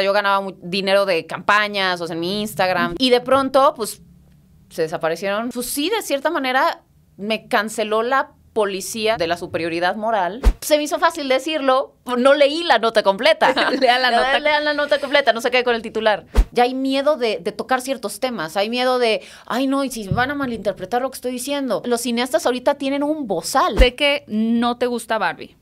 Yo ganaba dinero de campañas, o sea, en mi Instagram. Y de pronto, pues, se desaparecieron. Pues sí, de cierta manera, me canceló la policía de la superioridad moral. Se me hizo fácil decirlo, no leí la nota completa. Lean la nota. Lean la nota completa, no se quede con el titular. Ya hay miedo de, de tocar ciertos temas, hay miedo de, ay no, y si van a malinterpretar lo que estoy diciendo. Los cineastas ahorita tienen un bozal. Sé que no te gusta Barbie.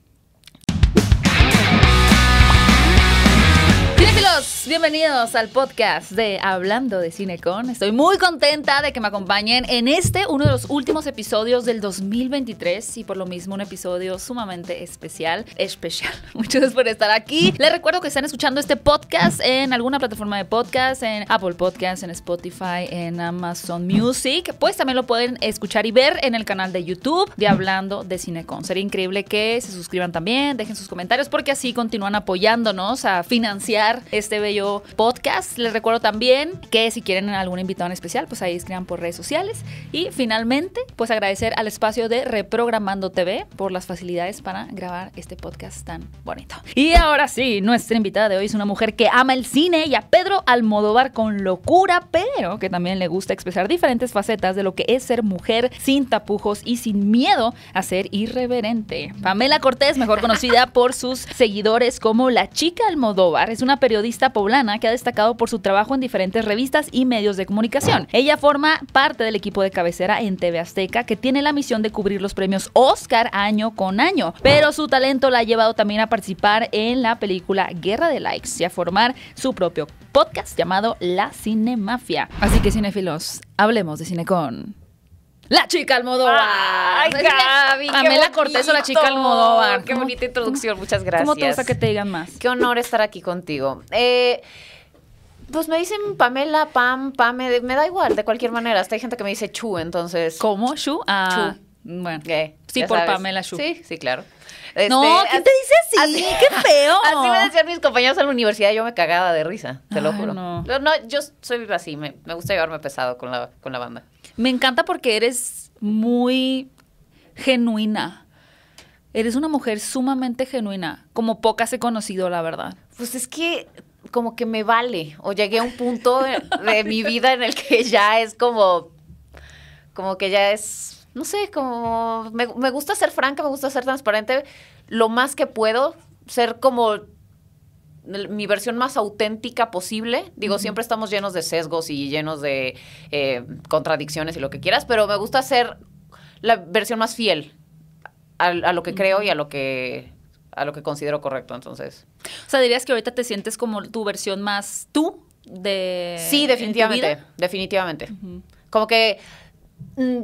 Adiós. Bienvenidos al podcast de Hablando de Cinecon. Estoy muy contenta de que me acompañen en este, uno de los últimos episodios del 2023 y por lo mismo un episodio sumamente especial. Especial. Muchas gracias por estar aquí. Les recuerdo que están escuchando este podcast en alguna plataforma de podcast, en Apple Podcasts, en Spotify, en Amazon Music. Pues también lo pueden escuchar y ver en el canal de YouTube de Hablando de Cinecon. Sería increíble que se suscriban también, dejen sus comentarios porque así continúan apoyándonos a financiar este bello podcast. Les recuerdo también que si quieren algún invitado en especial, pues ahí escriban por redes sociales. Y finalmente, pues agradecer al espacio de Reprogramando TV por las facilidades para grabar este podcast tan bonito. Y ahora sí, nuestra invitada de hoy es una mujer que ama el cine y a Pedro Almodóvar con locura, pero que también le gusta expresar diferentes facetas de lo que es ser mujer sin tapujos y sin miedo a ser irreverente. Pamela Cortés, mejor conocida por sus seguidores como la chica Almodóvar, es una periodista poblana que ha destacado por su trabajo en diferentes revistas y medios de comunicación. Ella forma parte del equipo de cabecera en TV Azteca que tiene la misión de cubrir los premios Oscar año con año, pero su talento la ha llevado también a participar en la película Guerra de Likes y a formar su propio podcast llamado La Cinemafia. Así que cinéfilos, hablemos de cine con la chica Almodóvar. Ay, Gaby, Pamela Cortés o la chica. Almodóvar. Qué ¿Cómo- bonita introducción, muchas gracias. ¿Cómo te gusta que te digan más? Qué honor estar aquí contigo. Eh, pues me dicen Pamela, Pam, Pame, me da igual, de cualquier manera. Hasta hay gente que me dice Chu, entonces. ¿Cómo? ¿Shu? Ah, Chu. bueno. Sí, por sabes. Pamela Chu. Sí, sí, claro. No, Este, ¿quién te dice así? ¡Qué feo! Así me decían mis compañeros en la universidad, yo me cagaba de risa, te lo juro. no. No, no, yo soy así, me, me gusta llevarme pesado con la, con la banda. Me encanta porque eres muy genuina. Eres una mujer sumamente genuina, como pocas he conocido, la verdad. Pues es que como que me vale, o llegué a un punto de, mi vida en el que ya es como, como que ya es, no sé, como, me, me gusta ser franca, me gusta ser transparente, lo más que puedo, ser como mi versión más auténtica posible. Digo, siempre estamos llenos de sesgos y llenos de eh, contradicciones y lo que quieras, pero me gusta ser la versión más fiel a, a lo que creo y a lo que a lo que considero correcto. Entonces, O sea, dirías que ahorita te sientes como tu versión más tú de. sí, definitivamente, definitivamente. Como que mm,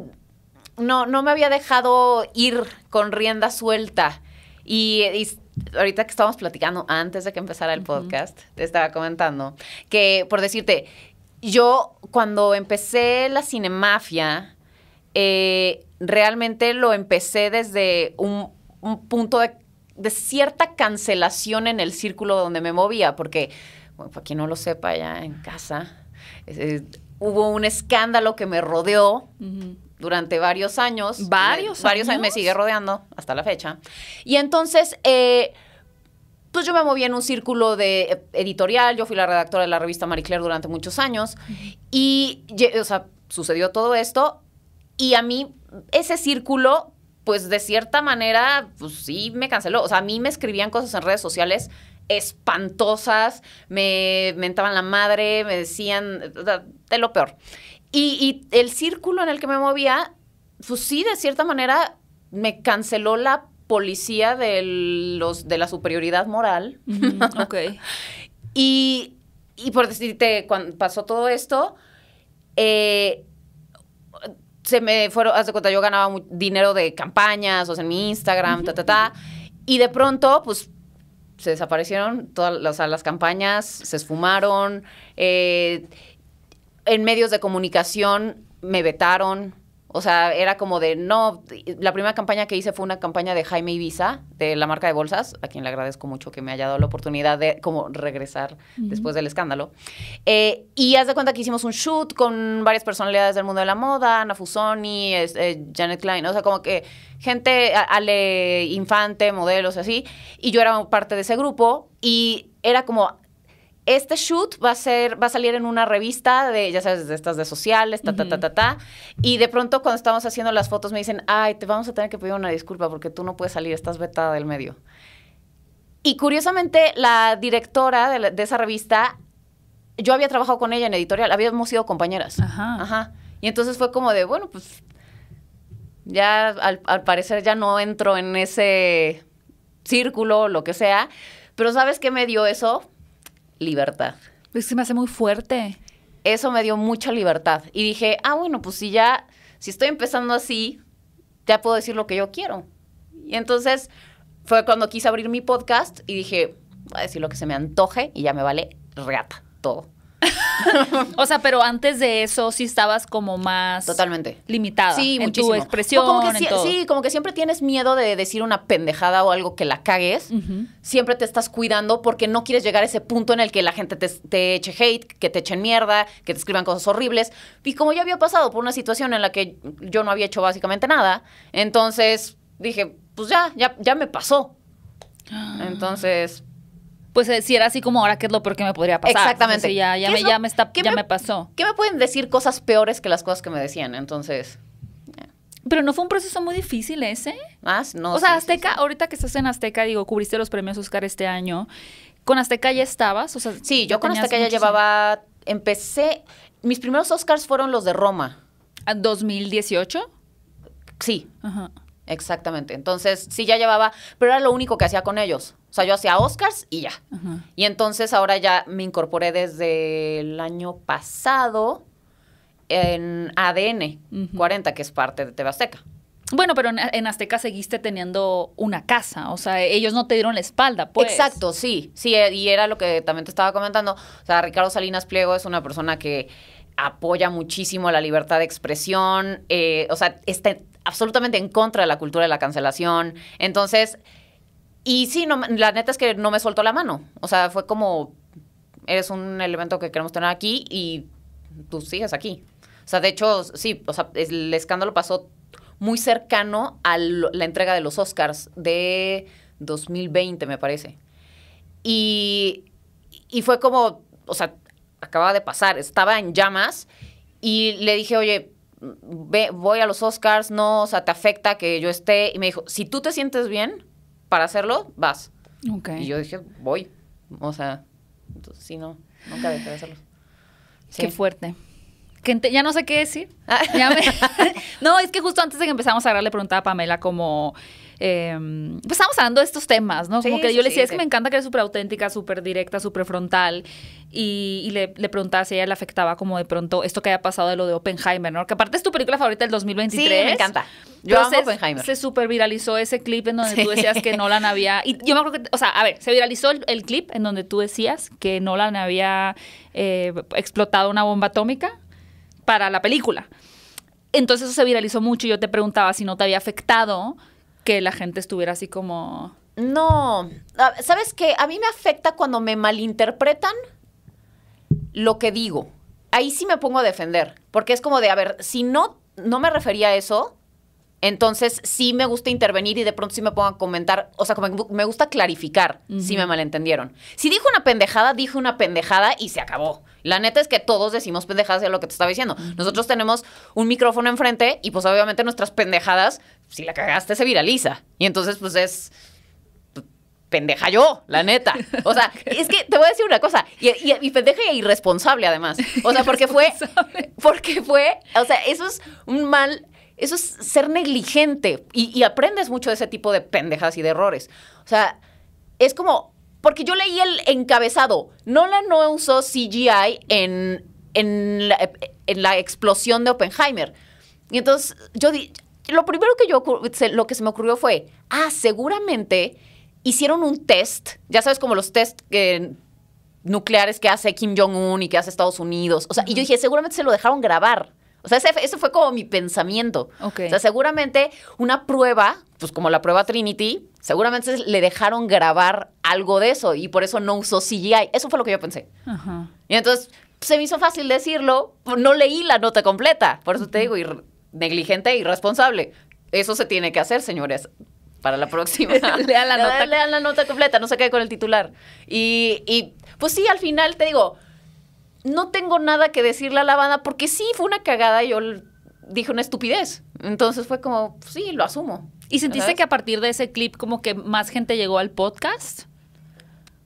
no, no me había dejado ir con rienda suelta. Y, y ahorita que estábamos platicando antes de que empezara el podcast, te estaba comentando que, por decirte, yo cuando empecé la cinemafia, eh, realmente lo empecé desde un, un punto de, de cierta cancelación en el círculo donde me movía, porque, bueno, para quien no lo sepa, ya en casa, eh, hubo un escándalo que me rodeó durante varios años. ¿Varios Varios años me sigue rodeando hasta la fecha. Y entonces, eh, pues yo me moví en un círculo de eh, editorial. Yo fui la redactora de la revista Marie Claire durante muchos años. Y, o sea, sucedió todo esto. Y a mí, ese círculo, pues de cierta manera, pues sí me canceló. O sea, a mí me escribían cosas en redes sociales espantosas, me mentaban la madre, me decían de lo peor. Y, y el círculo en el que me movía, pues sí, de cierta manera, me canceló la policía de, los, de la superioridad moral. Ok. Y, y por decirte, cuando pasó todo esto, eh, se me fueron, haz de cuenta, yo ganaba dinero de campañas, o sea, en mi Instagram, ta, ta, ta. Y de pronto, pues, se desaparecieron todas las, las campañas, se esfumaron. eh, en medios de comunicación me vetaron. O sea, era como de, no, la primera campaña que hice fue una campaña de Jaime Ibiza, de la marca de bolsas, a quien le agradezco mucho que me haya dado la oportunidad de como regresar después del escándalo. Eh, y haz de cuenta que hicimos un shoot con varias personalidades del mundo de la moda, Ana Fusoni, eh, Janet Klein, o sea, como que gente, Ale Infante, modelos, así. Y yo era parte de ese grupo y era como, este shoot va a ser, va a salir en una revista de, ya sabes, de estas de sociales, ta, ta, ta, ta, ta. Y de pronto cuando estamos haciendo las fotos me dicen, ay, te vamos a tener que pedir una disculpa porque tú no puedes salir, estás vetada del medio. Y curiosamente, la directora de, la- de esa revista, yo había trabajado con ella en editorial, habíamos sido compañeras. Ajá. Ajá. Y entonces fue como de, bueno, pues ya al, al parecer ya no entro en ese círculo, lo que sea. Pero ¿sabes qué me dio eso? Libertad. Es que me hace muy fuerte. Eso me dio mucha libertad. Y dije, ah, bueno, pues si ya, si estoy empezando así, ya puedo decir lo que yo quiero. Y entonces fue cuando quise abrir mi podcast y dije, voy a decir lo que se me antoje y ya me vale reata todo. O sea, pero antes de eso sí estabas como más Totalmente. limitada Sí, en muchísimo. tu expresión, O como que en sí, todo. sí, como que siempre tienes miedo de decir una pendejada o algo que la cagues. Siempre te estás cuidando porque no quieres llegar a ese punto en el que la gente te, te eche hate, que te echen mierda, que te escriban cosas horribles. Y como ya había pasado por una situación en la que yo no había hecho básicamente nada, entonces dije, pues ya, ya, ya me pasó. Entonces, Pues eh, si era así como ahora qué es lo peor que me podría pasar. Exactamente. Ya, ya, ¿Qué me, lo- ya me está, ya me- me pasó. ¿qué me pueden decir cosas peores que las cosas que me decían? Entonces, Pero no fue un proceso muy difícil ese. más, no. o sea, sí, Azteca, sí. ahorita que estás en Azteca, digo, cubriste los premios Oscar este año. ¿Con Azteca ya estabas? O sea, Sí, yo con Azteca ya llevaba, empecé, mis primeros Oscars fueron los de Roma. años. ¿2018? Sí, Ajá. exactamente. Entonces, sí, ya llevaba, pero era lo único que hacía con ellos. O sea, yo hacía Oscars y ya. Ajá. Y entonces ahora ya me incorporé desde el año pasado en ADN Ujú. 40, que es parte de TV Azteca. Bueno, pero en, en Azteca seguiste teniendo una casa. O sea, ellos no te dieron la espalda, pues. Exacto, sí, sí, eh, y era lo que también te estaba comentando. O sea, Ricardo Salinas Pliego es una persona que apoya muchísimo la libertad de expresión, eh, o sea, está absolutamente en contra de la cultura de la cancelación. Entonces, y sí, no, la neta es que no me soltó la mano. O sea, fue como, eres un elemento que queremos tener aquí y tú sigues aquí. O sea, de hecho, sí, o sea, el escándalo pasó muy cercano a la entrega de los Oscars de 2020, me parece. Y, y fue como, o sea, acababa de pasar, estaba en llamas y le dije, oye, ve, voy a los Oscars, no, o sea, te afecta que yo esté. Y me dijo, si tú te sientes bien para hacerlo, vas. Ok. Y yo dije, voy. O sea, entonces sí, no, nunca dejé de hacerlo. Qué fuerte. Que ya no sé qué decir. Ah. Ya me- no, es que justo antes de que empezamos a hablar le preguntaba a Pamela como... eh, pues estábamos hablando de estos temas, ¿no? Como Sí, que sí, yo le decía, sí, es que me encanta que eres súper auténtica, súper directa, súper frontal. Y, y le, le preguntaba si a ella le afectaba como de pronto esto que haya pasado de lo de Oppenheimer, ¿no? Que aparte es tu película favorita del 2023. Sí, me encanta. Yo amo se, Oppenheimer. Se súper viralizó ese clip en donde tú decías que Nolan había... Y yo me acuerdo que... O sea, a ver, se viralizó el, el clip en donde tú decías que Nolan había eh, explotado una bomba atómica para la película. Entonces eso se viralizó mucho y yo te preguntaba si no te había afectado que la gente estuviera así como... No, ¿sabes qué? A mí me afecta cuando me malinterpretan lo que digo. Ahí sí me pongo a defender, porque es como de, a ver, si no, no me refería a eso, entonces sí me gusta intervenir y de pronto sí me pongo a comentar, o sea, como me- me gusta clarificar si me malentendieron. Si dijo una pendejada, dije una pendejada y se acabó. La neta es que todos decimos pendejadas de lo que te estaba diciendo. Nosotros tenemos un micrófono enfrente y pues obviamente nuestras pendejadas, si la cagaste, se viraliza. Y entonces pues es pendeja yo, la neta. O sea, es que te voy a decir una cosa, y, y- y pendeja e irresponsable además. O sea, porque fue, porque fue, o sea, eso es un mal, eso es ser negligente y, y aprendes mucho de ese tipo de pendejas y de errores. O sea, es como, porque yo leí el encabezado, Nolan no usó CGI en, en, la, en la explosión de Oppenheimer. Y entonces yo di, lo primero que yo lo que se me ocurrió fue, ah, seguramente hicieron un test, ya sabes como los test que- nucleares que hace Kim Jong-un y que hace Estados Unidos. O sea, y yo dije, seguramente se lo dejaron grabar. O sea, ese, ese fue como mi pensamiento. Ok. O sea, seguramente una prueba, pues como la prueba Trinity, seguramente le dejaron grabar algo de eso y por eso no usó CGI. Eso fue lo que yo pensé. Ajá. Y entonces se me hizo fácil decirlo, no leí la nota completa. Por eso te digo, ir- negligente e irresponsable. Eso se tiene que hacer, señores. para la próxima. Lean la nota. Lean la nota completa, no se quede con el titular. Y, y, pues sí, al final te digo, no tengo nada que decirle a la banda porque sí, fue una cagada yo dije una estupidez. Entonces fue como, pues sí, lo asumo. ¿Y sentiste ¿Sabes? que a partir de ese clip como que más gente llegó al podcast?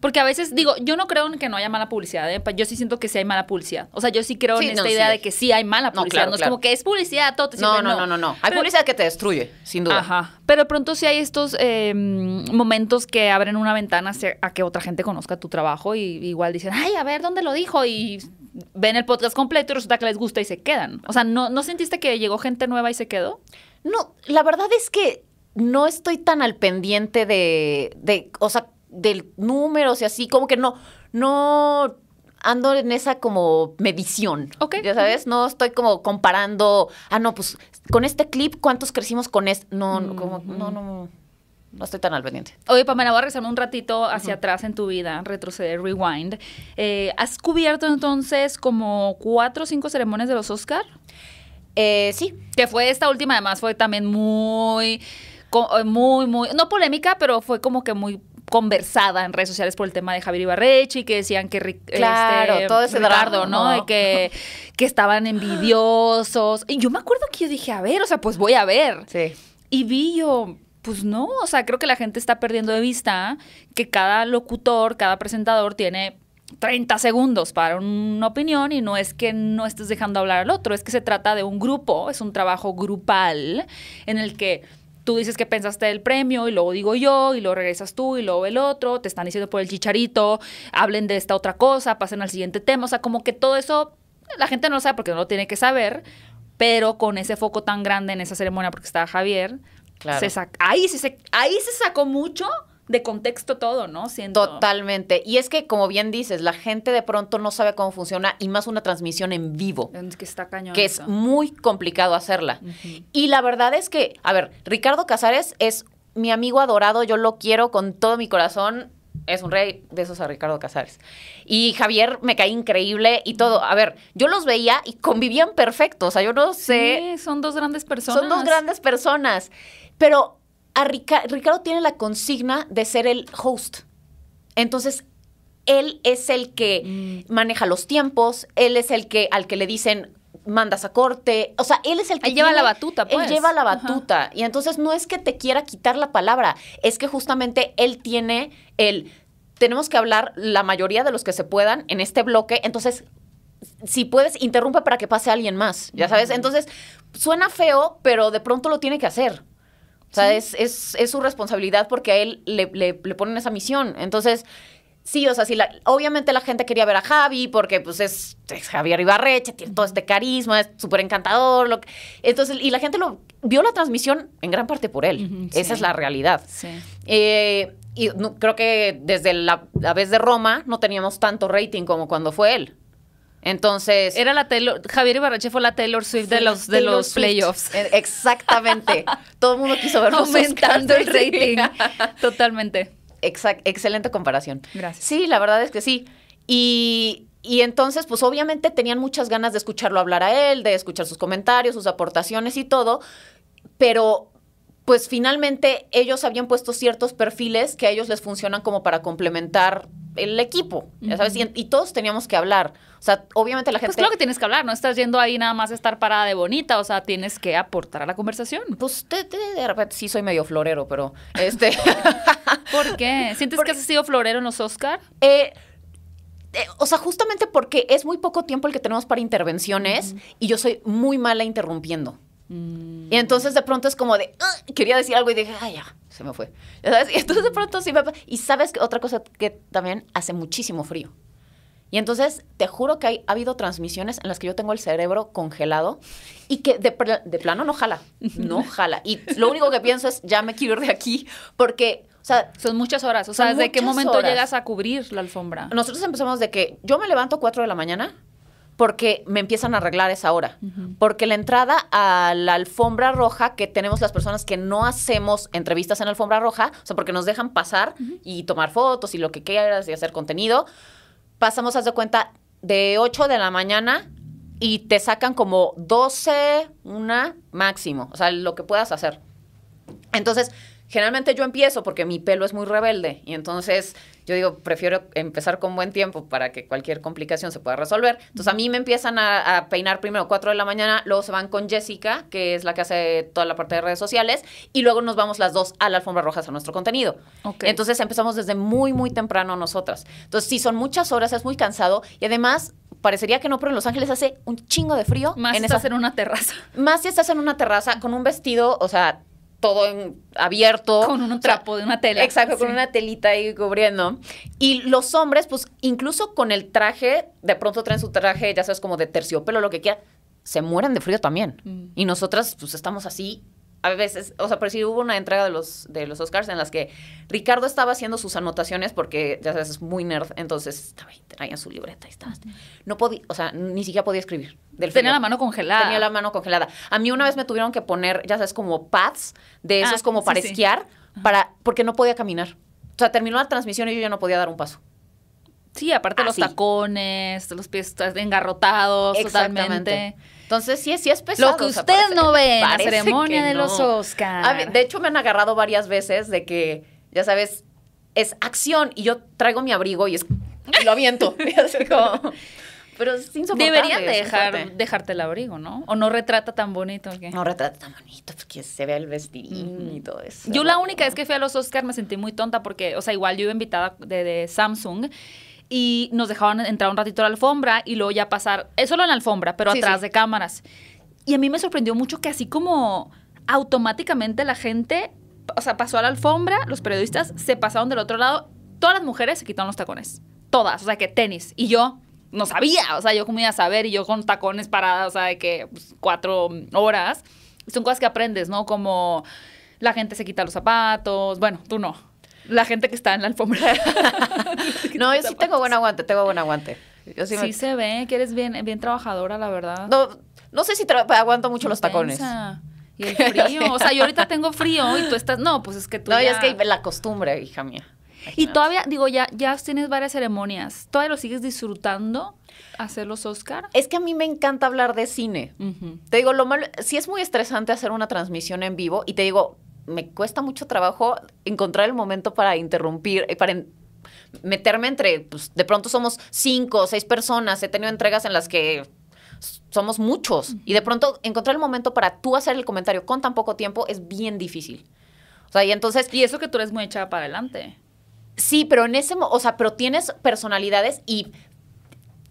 Porque a veces, digo, yo no creo en que no haya mala publicidad, ¿eh? yo sí siento que sí hay mala publicidad. O sea, yo sí creo Sí, en esta no, idea de que sí hay mala No, publicidad. No, claro, es claro. como que es publicidad, todo te No, no, no, no, no. Hay Pero- publicidad que te destruye, sin duda. Ajá. Pero de pronto sí hay estos eh, momentos que abren una ventana a que otra gente conozca tu trabajo y igual dicen, ay, a ver, ¿dónde lo dijo? Y ven el podcast completo y resulta que les gusta y se quedan. O sea, ¿no, ¿no sentiste que llegó gente nueva y se quedó? No, la verdad es que no estoy tan al pendiente de, de o sea, del números y así, como que no, no ando en esa como medición. Ok. Ya sabes, no estoy como comparando, ah, no, pues con este clip, ¿cuántos crecimos con este? No, no, como, no, no, no estoy tan al pendiente. Oye, Pamela, voy a regresarme un ratito hacia atrás en tu vida, retroceder, rewind. Eh, ¿Has cubierto entonces como cuatro o cinco ceremonias de los Oscar? Eh, sí, Que fue esta última, además, fue también muy, eh, muy, muy, no polémica, pero fue como que muy conversada en redes sociales por el tema de Javier Ibarrechi, que decían que Ric- Claro, todo ese Ricardo, drama, ¿no? que, que estaban envidiosos. Y yo me acuerdo que yo dije, a ver, o sea, pues voy a ver. sí. Y vi yo, pues no, o sea, creo que la gente está perdiendo de vista que cada locutor, cada presentador tiene 30 segundos para una opinión y no es que no estés dejando hablar al otro, es que se trata de un grupo, es un trabajo grupal en el que tú dices que pensaste del premio y luego digo yo y luego regresas tú y luego el otro, te están diciendo por el chicharito, hablen de esta otra cosa, pasen al siguiente tema, o sea, como que todo eso la gente no lo sabe porque no lo tiene que saber, pero con ese foco tan grande en esa ceremonia porque estaba Javier, Claro. se sac- ahí, sí se, ahí se sacó mucho de contexto todo, ¿no? Siento. Totalmente. Y es que, como bien dices, la gente de pronto no sabe cómo funciona y más una transmisión en vivo. Es que está cañón. que es muy complicado hacerla. Y la verdad es que, a ver, Ricardo Casares es mi amigo adorado, yo lo quiero con todo mi corazón. Es un rey, besos a Ricardo Casares. Y Javier me cae increíble y todo. A ver, yo los veía y convivían perfecto. O sea, yo no sé. Sí, son dos grandes personas. Son dos grandes personas. Pero a Rica- Ricardo tiene la consigna de ser el host. Entonces, él es el que Mm. maneja los tiempos, él es el que al que le dicen mandas a corte, o sea, él es el que Él lleva la batuta, pues. Él lleva la Ajá. batuta y entonces no es que te quiera quitar la palabra, es que justamente él tiene el tenemos que hablar la mayoría de los que se puedan en este bloque, entonces si puedes, interrumpe para que pase alguien más, ya sabes. Entonces, suena feo, pero de pronto lo tiene que hacer. O sea, es, es, es su responsabilidad porque a él le, le, le ponen esa misión. Entonces, sí, o sea, sí, la- obviamente la gente quería ver a Javi porque pues es, es Javier Ibarreche, tiene todo este carisma, es súper encantador. Lo, que- entonces, y la gente lo vio la transmisión en gran parte por él. Esa sí. es la realidad. Sí. Eh, y no- creo que desde la, la vez de Roma no teníamos tanto rating como cuando fue él. Entonces. Era la Taylor, Javier Ibarreche fue la Taylor Swift de los, de Taylor los Swift. playoffs. Exactamente. Todo el mundo quiso ver los Aumentando el rating. Totalmente. Exact- excelente comparación. Gracias. Sí, la verdad es que sí. Y, y entonces, pues obviamente tenían muchas ganas de escucharlo hablar a él, de escuchar sus comentarios, sus aportaciones y todo, pero pues finalmente ellos habían puesto ciertos perfiles que a ellos les funcionan como para complementar el equipo, ya sabes, y, y todos teníamos que hablar. O sea, obviamente la gente... Pues claro que tienes que hablar, no estás yendo ahí nada más a estar parada de bonita, o sea, tienes que aportar a la conversación. Pues de, de- de repente sí soy medio florero, pero este... ¿Por qué? ¿Sientes Porque- que has sido florero en los Oscar? Eh, eh, o sea, justamente porque es muy poco tiempo el que tenemos para intervenciones y yo soy muy mala interrumpiendo. Y entonces de pronto es como de, "Ugh", quería decir algo y dije, ay, ya, se me fue. Y entonces de pronto sí me... Y sabes que otra cosa que también hace muchísimo frío. Y entonces te juro que hay, ha habido transmisiones en las que yo tengo el cerebro congelado y que de, de plano no jala, no jala. Y lo único que pienso es, ya me quiero ir de aquí porque, o sea, Son muchas horas, o sea, ¿desde qué momento horas. llegas a cubrir la alfombra? nosotros empezamos de que yo me levanto 4 de la mañana porque me empiezan a arreglar esa hora. Porque la entrada a la alfombra roja, que tenemos las personas que no hacemos entrevistas en la alfombra roja, o sea, porque nos dejan pasar y tomar fotos y lo que quieras y hacer contenido, pasamos, haz de cuenta, de 8 de la mañana y te sacan como 12, una máximo, o sea, lo que puedas hacer. Entonces, generalmente yo empiezo porque mi pelo es muy rebelde y entonces yo digo, prefiero empezar con buen tiempo para que cualquier complicación se pueda resolver. Entonces a mí me empiezan a, a peinar primero 4 de la mañana, luego se van con Jessica, que es la que hace toda la parte de redes sociales, y luego nos vamos las dos a la alfombra roja a nuestro contenido. Entonces empezamos desde muy, muy temprano nosotras. Entonces sí, son muchas horas, es muy cansado y además... Parecería que no, pero en Los Ángeles hace un chingo de frío. Más en estás esa en una terraza. más si estás en una terraza con un vestido, o sea, todo en- abierto. Con un O sea, trapo de una tela. Exacto, con una telita ahí cubriendo. Y los hombres, pues, incluso con el traje, de pronto traen su traje, ya sabes, como de terciopelo, lo que quieran, se mueren de frío también. Mm. Y nosotras, pues, estamos así. A veces, o sea, pero sí hubo una entrega de los, de los Oscars en las que Ricardo estaba haciendo sus anotaciones porque, ya sabes, es muy nerd, entonces estaba ahí, traía su libreta y estaba. No podía, o sea, ni siquiera podía escribir. Del Tenía la mano congelada. Tenía la mano congelada. A mí una vez me tuvieron que poner, ya sabes, como pads de esos Ah, como para sí. esquiar, para, porque no podía caminar. O sea, terminó la transmisión y yo ya no podía dar un paso. Sí, aparte los Así. tacones, los pies engarrotados totalmente. Entonces, sí, sí es pesado. Lo que o sea, ustedes parece- no ven en la ceremonia de no. los Oscars. De hecho, me han agarrado varias veces de que, ya sabes, es acción y yo traigo mi abrigo y, es, y lo aviento. Y así como- pero es insoportable. Deberían de dejar, dejarte el abrigo, ¿no? O no retrata tan bonito. ¿qué? No retrata tan bonito porque se ve el vestidín y todo eso. Yo la única vez que fui a los Oscars me sentí muy tonta porque, o sea, igual yo iba invitada de, de Samsung y nos dejaban entrar un ratito a la alfombra y luego ya pasar, es solo en la alfombra, pero Sí, atrás sí. de cámaras. Y a mí me sorprendió mucho que así como automáticamente la gente, o sea, pasó a la alfombra, los periodistas se pasaron del otro lado, todas las mujeres se quitaron los tacones, todas, o sea, que tenis. Y yo no sabía, o sea, yo como iba a saber y yo con tacones paradas, o sea, de que pues, cuatro horas. Son cosas que aprendes, ¿no? Como la gente se quita los zapatos, bueno, tú no. La gente que está en la alfombra. No, yo sí tengo buen aguante, tengo buen aguante. Yo sí, Sí, me- se ve que eres bien, bien trabajadora, la verdad. No, no sé si aguanto mucho los tacones. Y el frío. O sea, yo ahorita tengo frío y tú estás. No, pues es que tú. No, y ya- es que la costumbre, hija mía. Y todavía, digo, ya, ya tienes varias ceremonias. ¿Todavía lo sigues disfrutando hacer los Oscar? Es que a mí me encanta hablar de cine. Te digo, lo malo, sí es muy estresante hacer una transmisión en vivo y te digo, me cuesta mucho trabajo encontrar el momento para interrumpir, eh, para en- meterme entre, pues de pronto somos cinco o seis personas, he tenido entregas en las que somos muchos y de pronto encontrar el momento para tú hacer el comentario con tan poco tiempo es bien difícil. O sea, y entonces Y eso que tú eres muy echada para adelante. Sí, pero en ese, o sea, pero tienes personalidades y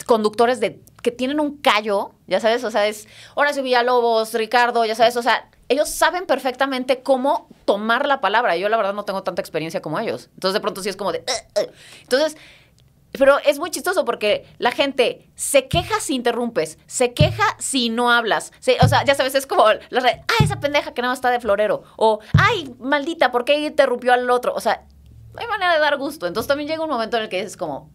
conductores de que tienen un callo, ya sabes, o sea, es Horacio Villalobos, Ricardo, ya sabes, o sea, ellos saben perfectamente cómo tomar la palabra. Yo la verdad no tengo tanta experiencia como ellos. Entonces de pronto sí es como de "Ugh, ugh". Entonces, pero es muy chistoso porque la gente se queja si interrumpes, se queja si no hablas. O sea, ya sabes, es como la red, ah, esa pendeja que no está de florero. O, ay, maldita, ¿por qué interrumpió al otro? O sea, no hay manera de dar gusto. Entonces también llega un momento en el que es como,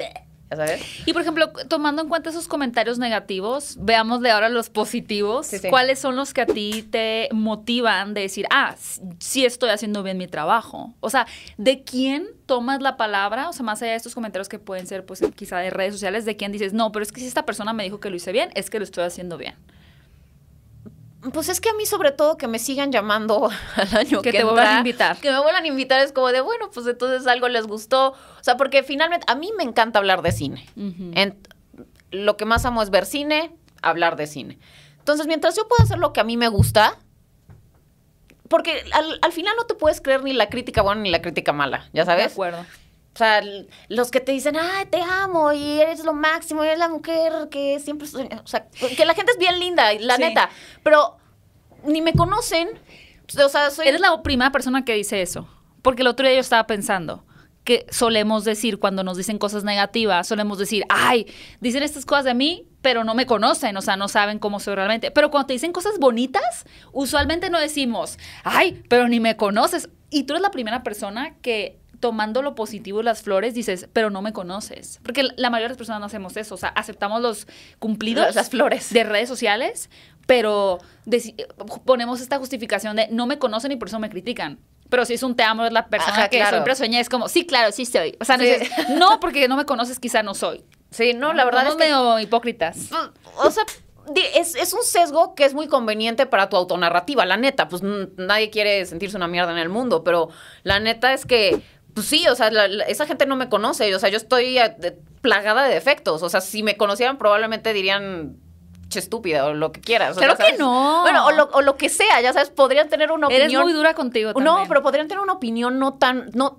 ya sabes. Y por ejemplo, tomando en cuenta esos comentarios negativos, veamos de ahora los positivos. Sí, sí. ¿Cuáles son los que a ti te motivan de decir, ah, sí estoy haciendo bien mi trabajo? O sea, ¿de quién tomas la palabra? O sea, más allá de estos comentarios que pueden ser, pues, quizá de redes sociales, ¿de quién dices, no, pero es que si esta persona me dijo que lo hice bien, es que lo estoy haciendo bien? Pues es que a mí sobre todo que me sigan llamando al año Que que, te vuelvan a invitar. Que me vuelvan a invitar es como de, bueno, pues entonces algo les gustó. O sea, porque finalmente a mí me encanta hablar de cine. En- lo que más amo es ver cine, hablar de cine. Entonces, mientras yo pueda hacer lo que a mí me gusta, porque al, al final no te puedes creer ni la crítica buena ni la crítica mala, ¿ya De sabes? acuerdo. O sea, los que te dicen, ay, te amo y eres lo máximo, eres la mujer que siempre... soy-". O sea, que la gente es bien linda, la Sí. neta, pero ni me conocen. O sea, soy... Eres la primera persona que dice eso. Porque el otro día yo estaba pensando que solemos decir cuando nos dicen cosas negativas, solemos decir, ay, dicen estas cosas de mí, pero no me conocen, o sea, no saben cómo soy realmente. Pero cuando te dicen cosas bonitas, usualmente no decimos, ay, pero ni me conoces. Y tú eres la primera persona que tomando lo positivo y las flores dices, pero no me conoces. Porque la mayoría de las personas no hacemos eso, o sea, aceptamos los cumplidos Las- las flores. de redes sociales, pero ponemos esta justificación de no me conocen y por eso me critican. Pero si es un te amo, es la persona Ajá, que claro. siempre soñé, es como, sí, claro, sí soy. O sea, no, Sí. dices, no, porque no me conoces, quizá no soy. Sí, no, la verdad es Somos que... medio hipócritas. Pues, O sea, es, es un sesgo que es muy conveniente para tu autonarrativa, la neta. Pues nadie quiere sentirse una mierda en el mundo, pero la neta es que, pues sí, o sea, la- la- esa gente no me conoce. O sea, yo estoy eh, de- plagada de defectos. O sea, si me conocieran, probablemente dirían. "Che, estúpida o lo que quieras. o sea, Claro que no. Bueno, o lo, o lo que sea, ya sabes, podrían tener una opinión. Eres muy dura contigo también. No, pero podrían tener una opinión no tan, no,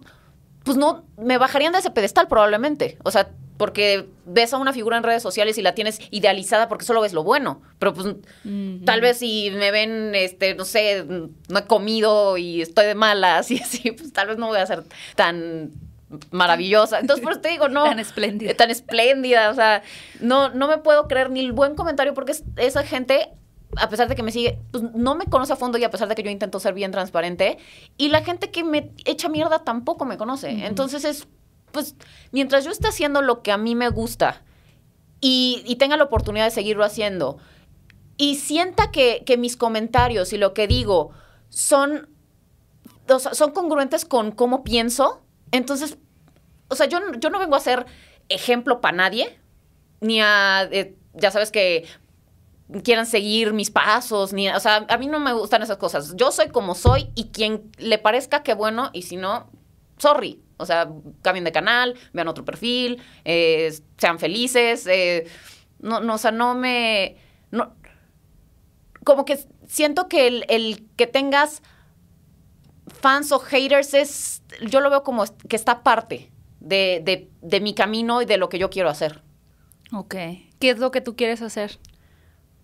pues no, me bajarían de ese pedestal probablemente. O sea, porque ves a una figura en redes sociales y la tienes idealizada porque solo ves lo bueno. Pero pues tal vez si me ven, este, no sé, no he comido y estoy de malas y así, pues tal vez no voy a ser tan maravillosa. Entonces, por eso te digo, no. Tan espléndida. Tan espléndida. O sea, no, no me puedo creer ni el buen comentario porque es- esa gente, a pesar de que me sigue, pues no me conoce a fondo y a pesar de que yo intento ser bien transparente. Y la gente que me echa mierda tampoco me conoce. Entonces es, pues, mientras yo esté haciendo lo que a mí me gusta y, tenga la oportunidad de seguirlo haciendo y sienta que, mis comentarios y lo que digo son, son congruentes con cómo pienso, entonces, o sea, yo, no- yo no vengo a ser ejemplo para nadie, ni a, eh, ya sabes que quieran seguir mis pasos, ni, o sea, a mí no me gustan esas cosas. Yo soy como soy y quien le parezca que bueno y si no, sorry. O sea, cambien de canal, vean otro perfil, eh, sean felices. eh, no, no, o sea, no me... No, como que siento que el, el que tengas fans o haters es, yo lo veo como que está parte de, de- de mi camino y de lo que yo quiero hacer. Ok. ¿Qué es lo que tú quieres hacer?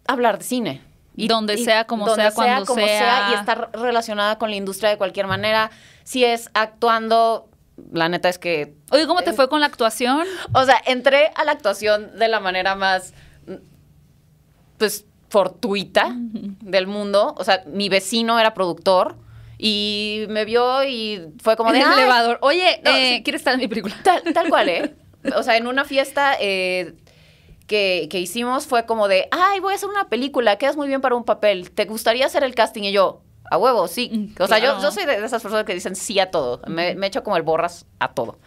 Hablar de cine. Donde sea, como sea, cuando como sea. y estar relacionada con la industria de cualquier manera. Si es actuando, la neta es que Oye, ¿cómo te fue con la actuación? O sea, entré a la actuación de la manera más, pues, fortuita del mundo. O sea, mi vecino era productor y me vio y fue como en de... el "Ay". elevador. Oye, No, eh, sí. ¿quieres estar en mi película? Tal, tal cual, ¿eh? O sea, en una fiesta eh, que, que hicimos fue como de, ay, voy a hacer una película, quedas muy bien para un papel, ¿te gustaría hacer el casting? Y yo, a huevo, sí. Mm, O sea, yo, claro. yo soy de esas personas que dicen sí a todo. Me, me echo como el borras a todo.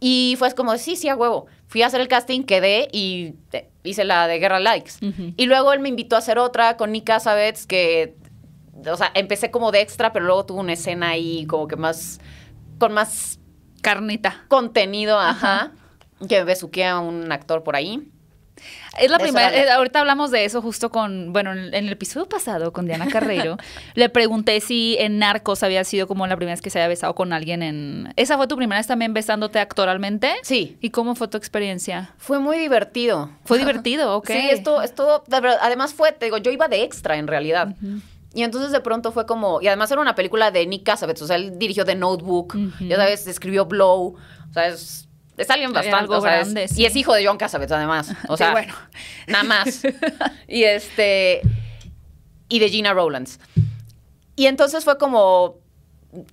Y fue como, sí, sí, a huevo. Fui a hacer el casting, quedé y hice la de Guerra Likes. Ujú. Y luego él me invitó a hacer otra con Nick Cassavetes que, o sea, empecé como de extra, pero luego tuvo una escena ahí como que más, con más Carnita. contenido, ajá, que besuquea a un actor por ahí. Es la primera, eh, ahorita hablamos de eso justo con, bueno, en, en el episodio pasado con Diana Carreiro, le pregunté si en Narcos había sido como la primera vez que se había besado con alguien en... ¿Esa fue tu primera vez también besándote actoralmente? Sí, ¿Y cómo fue tu experiencia? fue muy divertido. Fue divertido, ok. Sí, esto, esto, además fue, te digo, yo iba de extra en realidad. Y entonces de pronto fue como, y además era una película de Nick Cassavetes, o sea, él dirigió The Notebook, ya sabes, escribió Blow, o sea, es, es alguien bastante, algo o sea, es- grande, sí. y es hijo de John Cassavetes además, o sea, bueno. nada más. y este, y de Gina Rowlands. Y entonces fue como,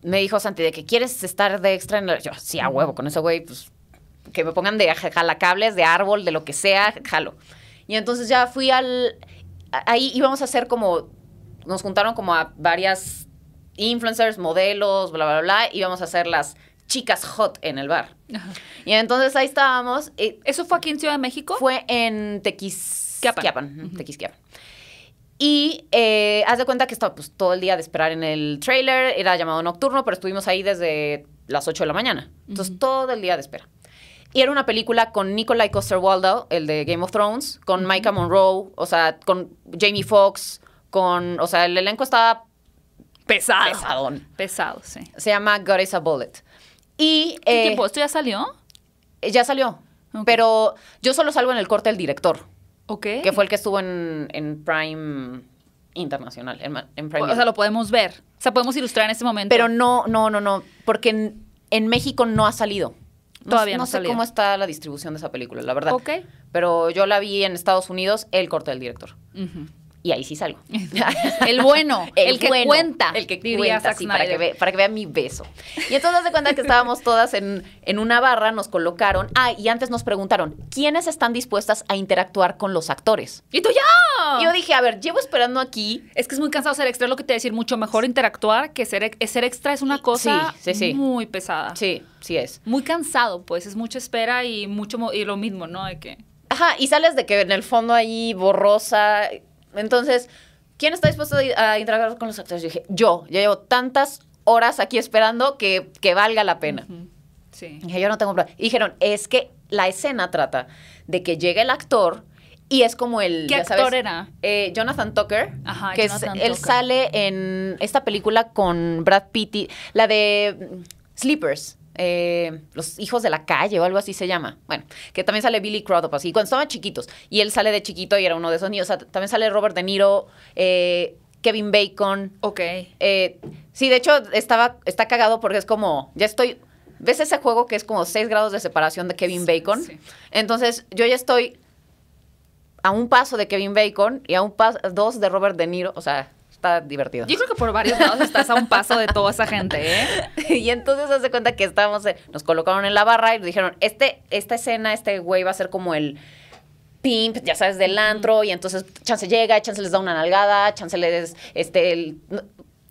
me dijo Santi, de que quieres estar de extra en la-?" Yo, sí, a huevo, con ese güey, pues, que me pongan de jalacables, de árbol, de lo que sea, jalo. Y entonces ya fui al, ahí íbamos a hacer como, nos juntaron como a varias influencers, modelos, bla, bla, bla, íbamos a hacer las chicas hot en el bar. Ajá. Y entonces ahí estábamos, y ¿Eso fue aquí en Ciudad de México? fue en Tequisquiapan. Quiapan. ujú, Tequisquiapan. Y eh, haz de cuenta que estaba pues, todo el día de esperar en el trailer, era llamado nocturno, pero estuvimos ahí desde las 8 de la mañana. Entonces, todo el día de espera. Y era una película con Nikolai Coster-Waldau, el de Game of Thrones, con Micah Monroe, o sea, con Jamie Foxx, con, o sea, el elenco estaba pesado. pesadón. Pesado, sí. Se llama God is a Bullet. Y ¿Qué eh, tiempo? ¿Esto ya salió? ya salió, pero yo solo salgo en el corte del director. Ok. que fue el que estuvo en, en Prime Internacional, en, ma- en Prime O sea, lo podemos ver. O sea, podemos ilustrar en este momento. Pero no, no, no, no, porque en, en México no ha salido. No, Todavía no no sé cómo está la distribución de esa película, la verdad. Ok. Pero yo la vi en Estados Unidos, el corte del director. Ujú. Y ahí sí salgo. El bueno, el, que bueno, cuenta. El que cuenta, sí, para que, ve- para que vean mi beso. Y entonces de cuenta que estábamos todas en, en una barra, nos colocaron. Ah, y antes nos preguntaron, ¿quiénes están dispuestas a interactuar con los actores? ¡Y tú ya! Y yo dije, a ver, llevo esperando aquí Es que es muy cansado ser extra, es lo que te voy a decir, mucho mejor interactuar que ser, ser extra es una cosa Sí, sí, sí. muy pesada. Sí, sí es. Muy cansado, pues, es mucha espera y mucho y lo mismo, ¿no? De que Ajá, y sales de que en el fondo ahí borrosa. Entonces, ¿quién está dispuesto a interactuar con los actores? Yo dije, yo, ya llevo tantas horas aquí esperando que, que valga la pena. Sí. Dije, yo no tengo problema. Y dijeron, es que la escena trata de que llega el actor y es como el... ¿Qué ya actor sabes, era? eh, Jonathan Tucker. Ajá, que es- él sale en esta película con Brad Pitt, y- la de mm, Sleepers. Eh, los hijos de la calle o algo así se llama. Bueno, que también sale Billy Crudup así, cuando estaban chiquitos. Y él sale de chiquito y era uno de esos niños. O sea, también sale Robert De Niro, eh, Kevin Bacon. Ok. Eh, sí, de hecho, estaba, está cagado porque es como, ya estoy, ¿ves ese juego que es como 6 grados de separación de Kevin Bacon? sí. Entonces, yo ya estoy a un paso de Kevin Bacon y a un paso, dos de Robert De Niro, o sea, está divertido. Yo creo que por varios lados estás a un paso de toda esa gente, ¿eh? y entonces hace cuenta que estábamos, eh, nos colocaron en la barra y nos dijeron, este, esta escena, este güey va a ser como el pimp, ya sabes, del antro, y entonces Chance llega, Chance les da una nalgada, Chance les, este, el- no,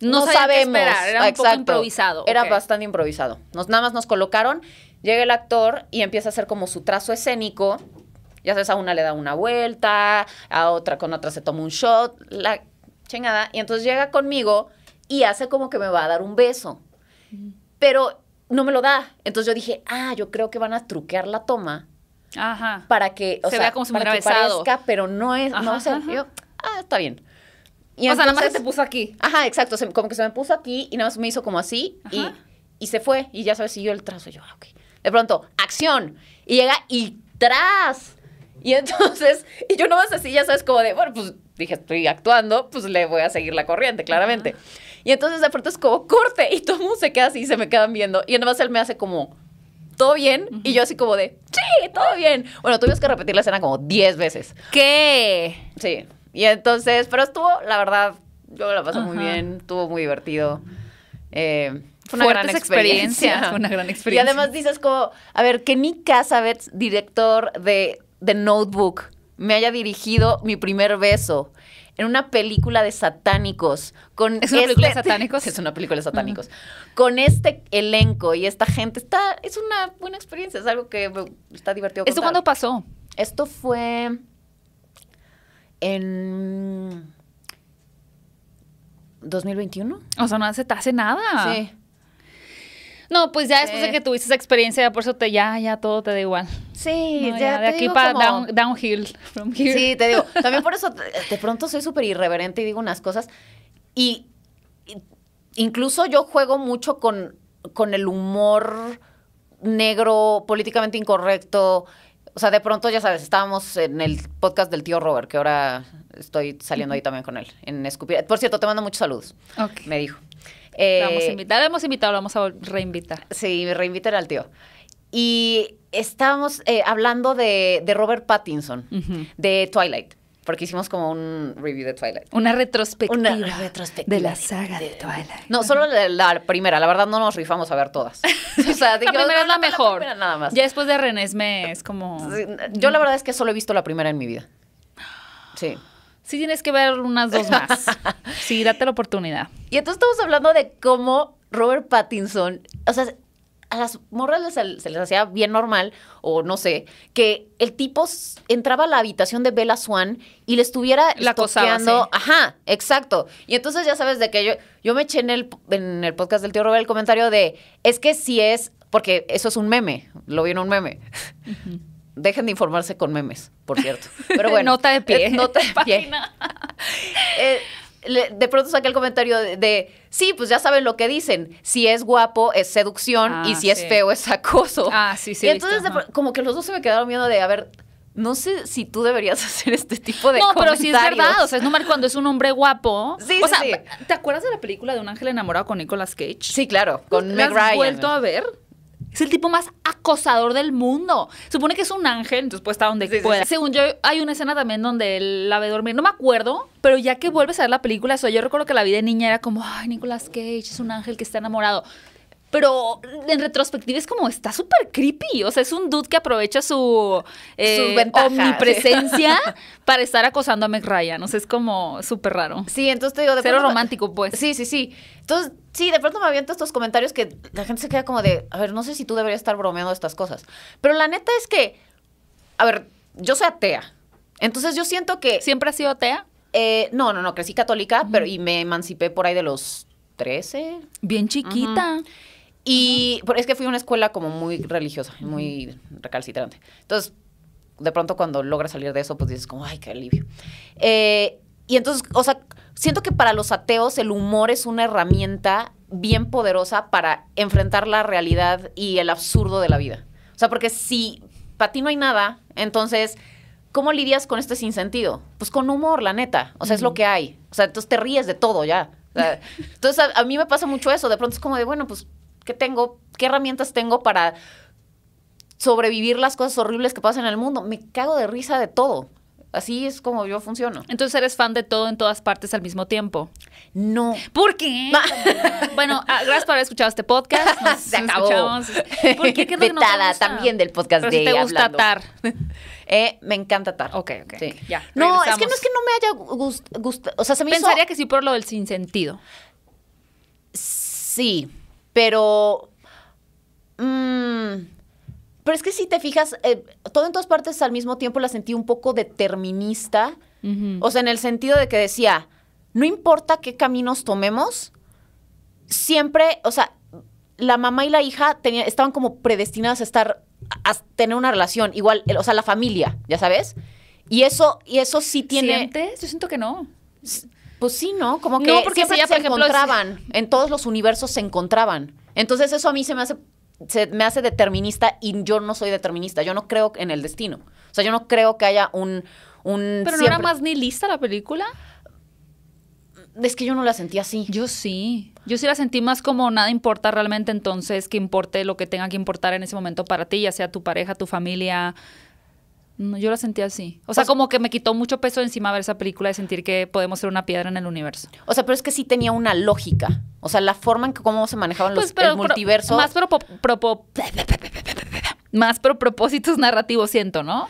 No esperar, era un poco improvisado, Era bastante improvisado. Nos, nada más nos colocaron, llega el actor y empieza a hacer como su trazo escénico, ya sabes, a una le da una vuelta, a otra con otra se toma un shot, la chingada, y entonces llega conmigo y hace como que me va a dar un beso pero no me lo da. Entonces yo dije, ah, yo creo que van a truquear la toma Ajá. para que, o Se sea, vea como si para que besado. parezca, pero no es, no Ajá, ser. ajá. Yo, ah, está bien. Y o sea, nada más se te puso aquí. Ajá, exacto, se- como que se me puso aquí y nada más me hizo como así y, y se fue y ya sabes, siguió el trazo. Y yo, ah, ok. De pronto, acción. Y llega y tras. Y entonces, y yo nomás así, ya sabes, como de, bueno, pues dije, estoy actuando, pues le voy a seguir la corriente, claramente. Y entonces de pronto es como corte y todo el mundo se queda así y se me quedan viendo. Y además él me hace como, ¿todo bien? Y yo así como de, sí, todo bien. Bueno, tuvimos que repetir la escena como 10 veces. ¿Qué? Sí. Y entonces, pero estuvo, la verdad, yo la pasé muy bien, estuvo muy divertido. Eh, fue una Fuertes gran experiencia. fue una gran Y experiencia. además dices como, a ver, que Nick Cassavetes, director de The Notebook, me haya dirigido mi primer beso en una película de satánicos. Con ¿Es una película de satánicos? Es una película de satánicos. Con este elenco y esta gente, está, es una buena experiencia, es algo que está divertido. ¿Esto contar. cuándo pasó? Esto fue en 2021. O sea, no hace, hace nada. Sí. No, pues ya después Sí. de que tuviste esa experiencia, por eso te, ya, ya todo te da igual. Sí, No, ya ya, de te aquí digo para como- down- downhill. From here. Sí, te digo. También por eso de pronto soy súper irreverente y digo unas cosas. Y, y incluso yo juego mucho con, con el humor negro, políticamente incorrecto. O sea, de pronto, ya sabes, estábamos en el podcast del tío Robert, que ahora estoy saliendo ahí también con él, en Escupir. Por cierto, te mando muchos saludos, me dijo. Lo vamos a Eh, invitar, lo hemos invitado, lo vamos a reinvitar. Sí, reinvitar al tío. Y estábamos eh, hablando de, de Robert Pattinson, de Twilight, porque hicimos como un review de Twilight. Una retrospectiva. Una retrospectiva De la saga de, de- Twilight. No, solo la, la primera, la verdad no nos rifamos a ver todas. O sea, La primera es la "No, no, mejor. primera nada más. Ya después de Renesme es como... Yo la verdad es que solo he visto la primera en mi vida. Sí. Sí tienes que ver unas dos más. Sí, date la oportunidad. Y entonces estamos hablando de cómo Robert Pattinson, o sea, a las morras les- se les hacía bien normal, o no sé, que el tipo entraba a la habitación de Bella Swan y le estuviera La acosaba, sí. Ajá, exacto. Y entonces ya sabes de que yo, yo me eché en el, en el podcast del tío Robert el comentario de, es que si es, porque eso es un meme, lo vi en un meme. Dejen de informarse con memes, por cierto. Pero bueno. Nota de pie. nota de pie. Página. Eh, de pronto saqué el comentario de, de, sí, pues ya saben lo que dicen. Si es guapo es seducción Ah, y si es feo es acoso. Ah, sí, sí, Y entonces visto, de como que los dos se me quedaron viendo de, a ver, no sé si tú deberías hacer este tipo de No, pero sí es comentarios. verdad. O sea, es normal cuando es un hombre guapo. Sí, o sí, sea, sí. ¿te acuerdas de la película de un ángel enamorado con Nicolas Cage? Sí, claro, con ¿La Meg has Ryan. vuelto a ver? Es el tipo más acosador del mundo. Supone que es un ángel, entonces puede estar donde Sí, pueda. sí. Según yo, hay una escena también donde él la ve dormir. No me acuerdo, pero ya que vuelves a ver la película, o sea, yo recuerdo que la vida de niña era como, ay, Nicolas Cage es un ángel que está enamorado. Pero en retrospectiva es como, está súper creepy. O sea, es un dude que aprovecha su, eh, omnipresencia para estar acosando a Meg Ryan. O sea, es como súper raro. Sí, entonces te digo, de Cero pronto- romántico, pues. Sí, sí, sí. Entonces, sí, de pronto me aviento estos comentarios que la gente se queda como de, a ver, no sé si tú deberías estar bromeando estas cosas. Pero la neta es que, a ver, yo soy atea. Entonces yo siento que... ¿Siempre has sido atea? eh, no, no, no, crecí católica, pero y me emancipé por ahí de los 13. Bien chiquita. Y es que fui a una escuela como muy religiosa, muy recalcitrante. Entonces, de pronto cuando logras salir de eso, pues dices como, ay, qué alivio. Eh, y entonces, o sea, siento que para los ateos el humor es una herramienta bien poderosa para enfrentar la realidad y el absurdo de la vida. O sea, porque si para ti no hay nada, entonces, ¿cómo lidias con este sinsentido? Pues con humor, la neta. O sea, es lo que hay. O sea, entonces te ríes de todo ya. O sea, entonces, a, a mí me pasa mucho eso. De pronto es como de, bueno, pues, ¿qué tengo? ¿Qué herramientas tengo para sobrevivir las cosas horribles que pasan en el mundo? Me cago de risa de todo. Así es como yo funciono. Entonces eres fan de todo en todas partes al mismo tiempo. No. ¿Por qué? bueno, ah, gracias por haber escuchado este podcast. Nos Se acabó. escuchamos. ¿Por qué? ¿Qué es lo que no te Vetada gusta? también del podcast Pero si de te gusta Hablando. Tar. Eh, me encanta Tar. Ok, ok. Sí. Ya, No, es que no es que no me haya gust- gustado. O sea, se me hizo- Pensaría que sí por lo del sinsentido. Sí, pero. mm, pero es que si te fijas, eh, todo en todas partes al mismo tiempo la sentí un poco determinista. O sea, en el sentido de que decía, no importa qué caminos tomemos, siempre, o sea, la mamá y la hija tenía- estaban como predestinadas a estar, a tener una relación, igual, el- o sea, la familia, ya sabes. Y eso, y eso sí tiene. ¿Sientes? Yo siento que no. Pues sí, ¿no? Como No, que porque siempre si ella, se por es- encontraban, en todos los universos se encontraban. Entonces eso a mí se me hace se me hace determinista y yo no soy determinista. Yo no creo en el destino. O sea, yo no creo que haya un un ¿Pero no era más ni lista la película? es que yo no la sentí así. Yo sí. Yo sí la sentí más como nada importa realmente, entonces que importe lo que tenga que importar en ese momento para ti, ya sea tu pareja, tu familia. No, yo la sentí así. O sea, O sea- como que me quitó mucho peso encima ver esa película de sentir que podemos ser una piedra en el universo. O sea, pero es que sí tenía una lógica. O sea, la forma en que cómo se manejaban los Pues, pero el pro- multiverso. más pro, propo- más pro propósitos narrativos siento, ¿no?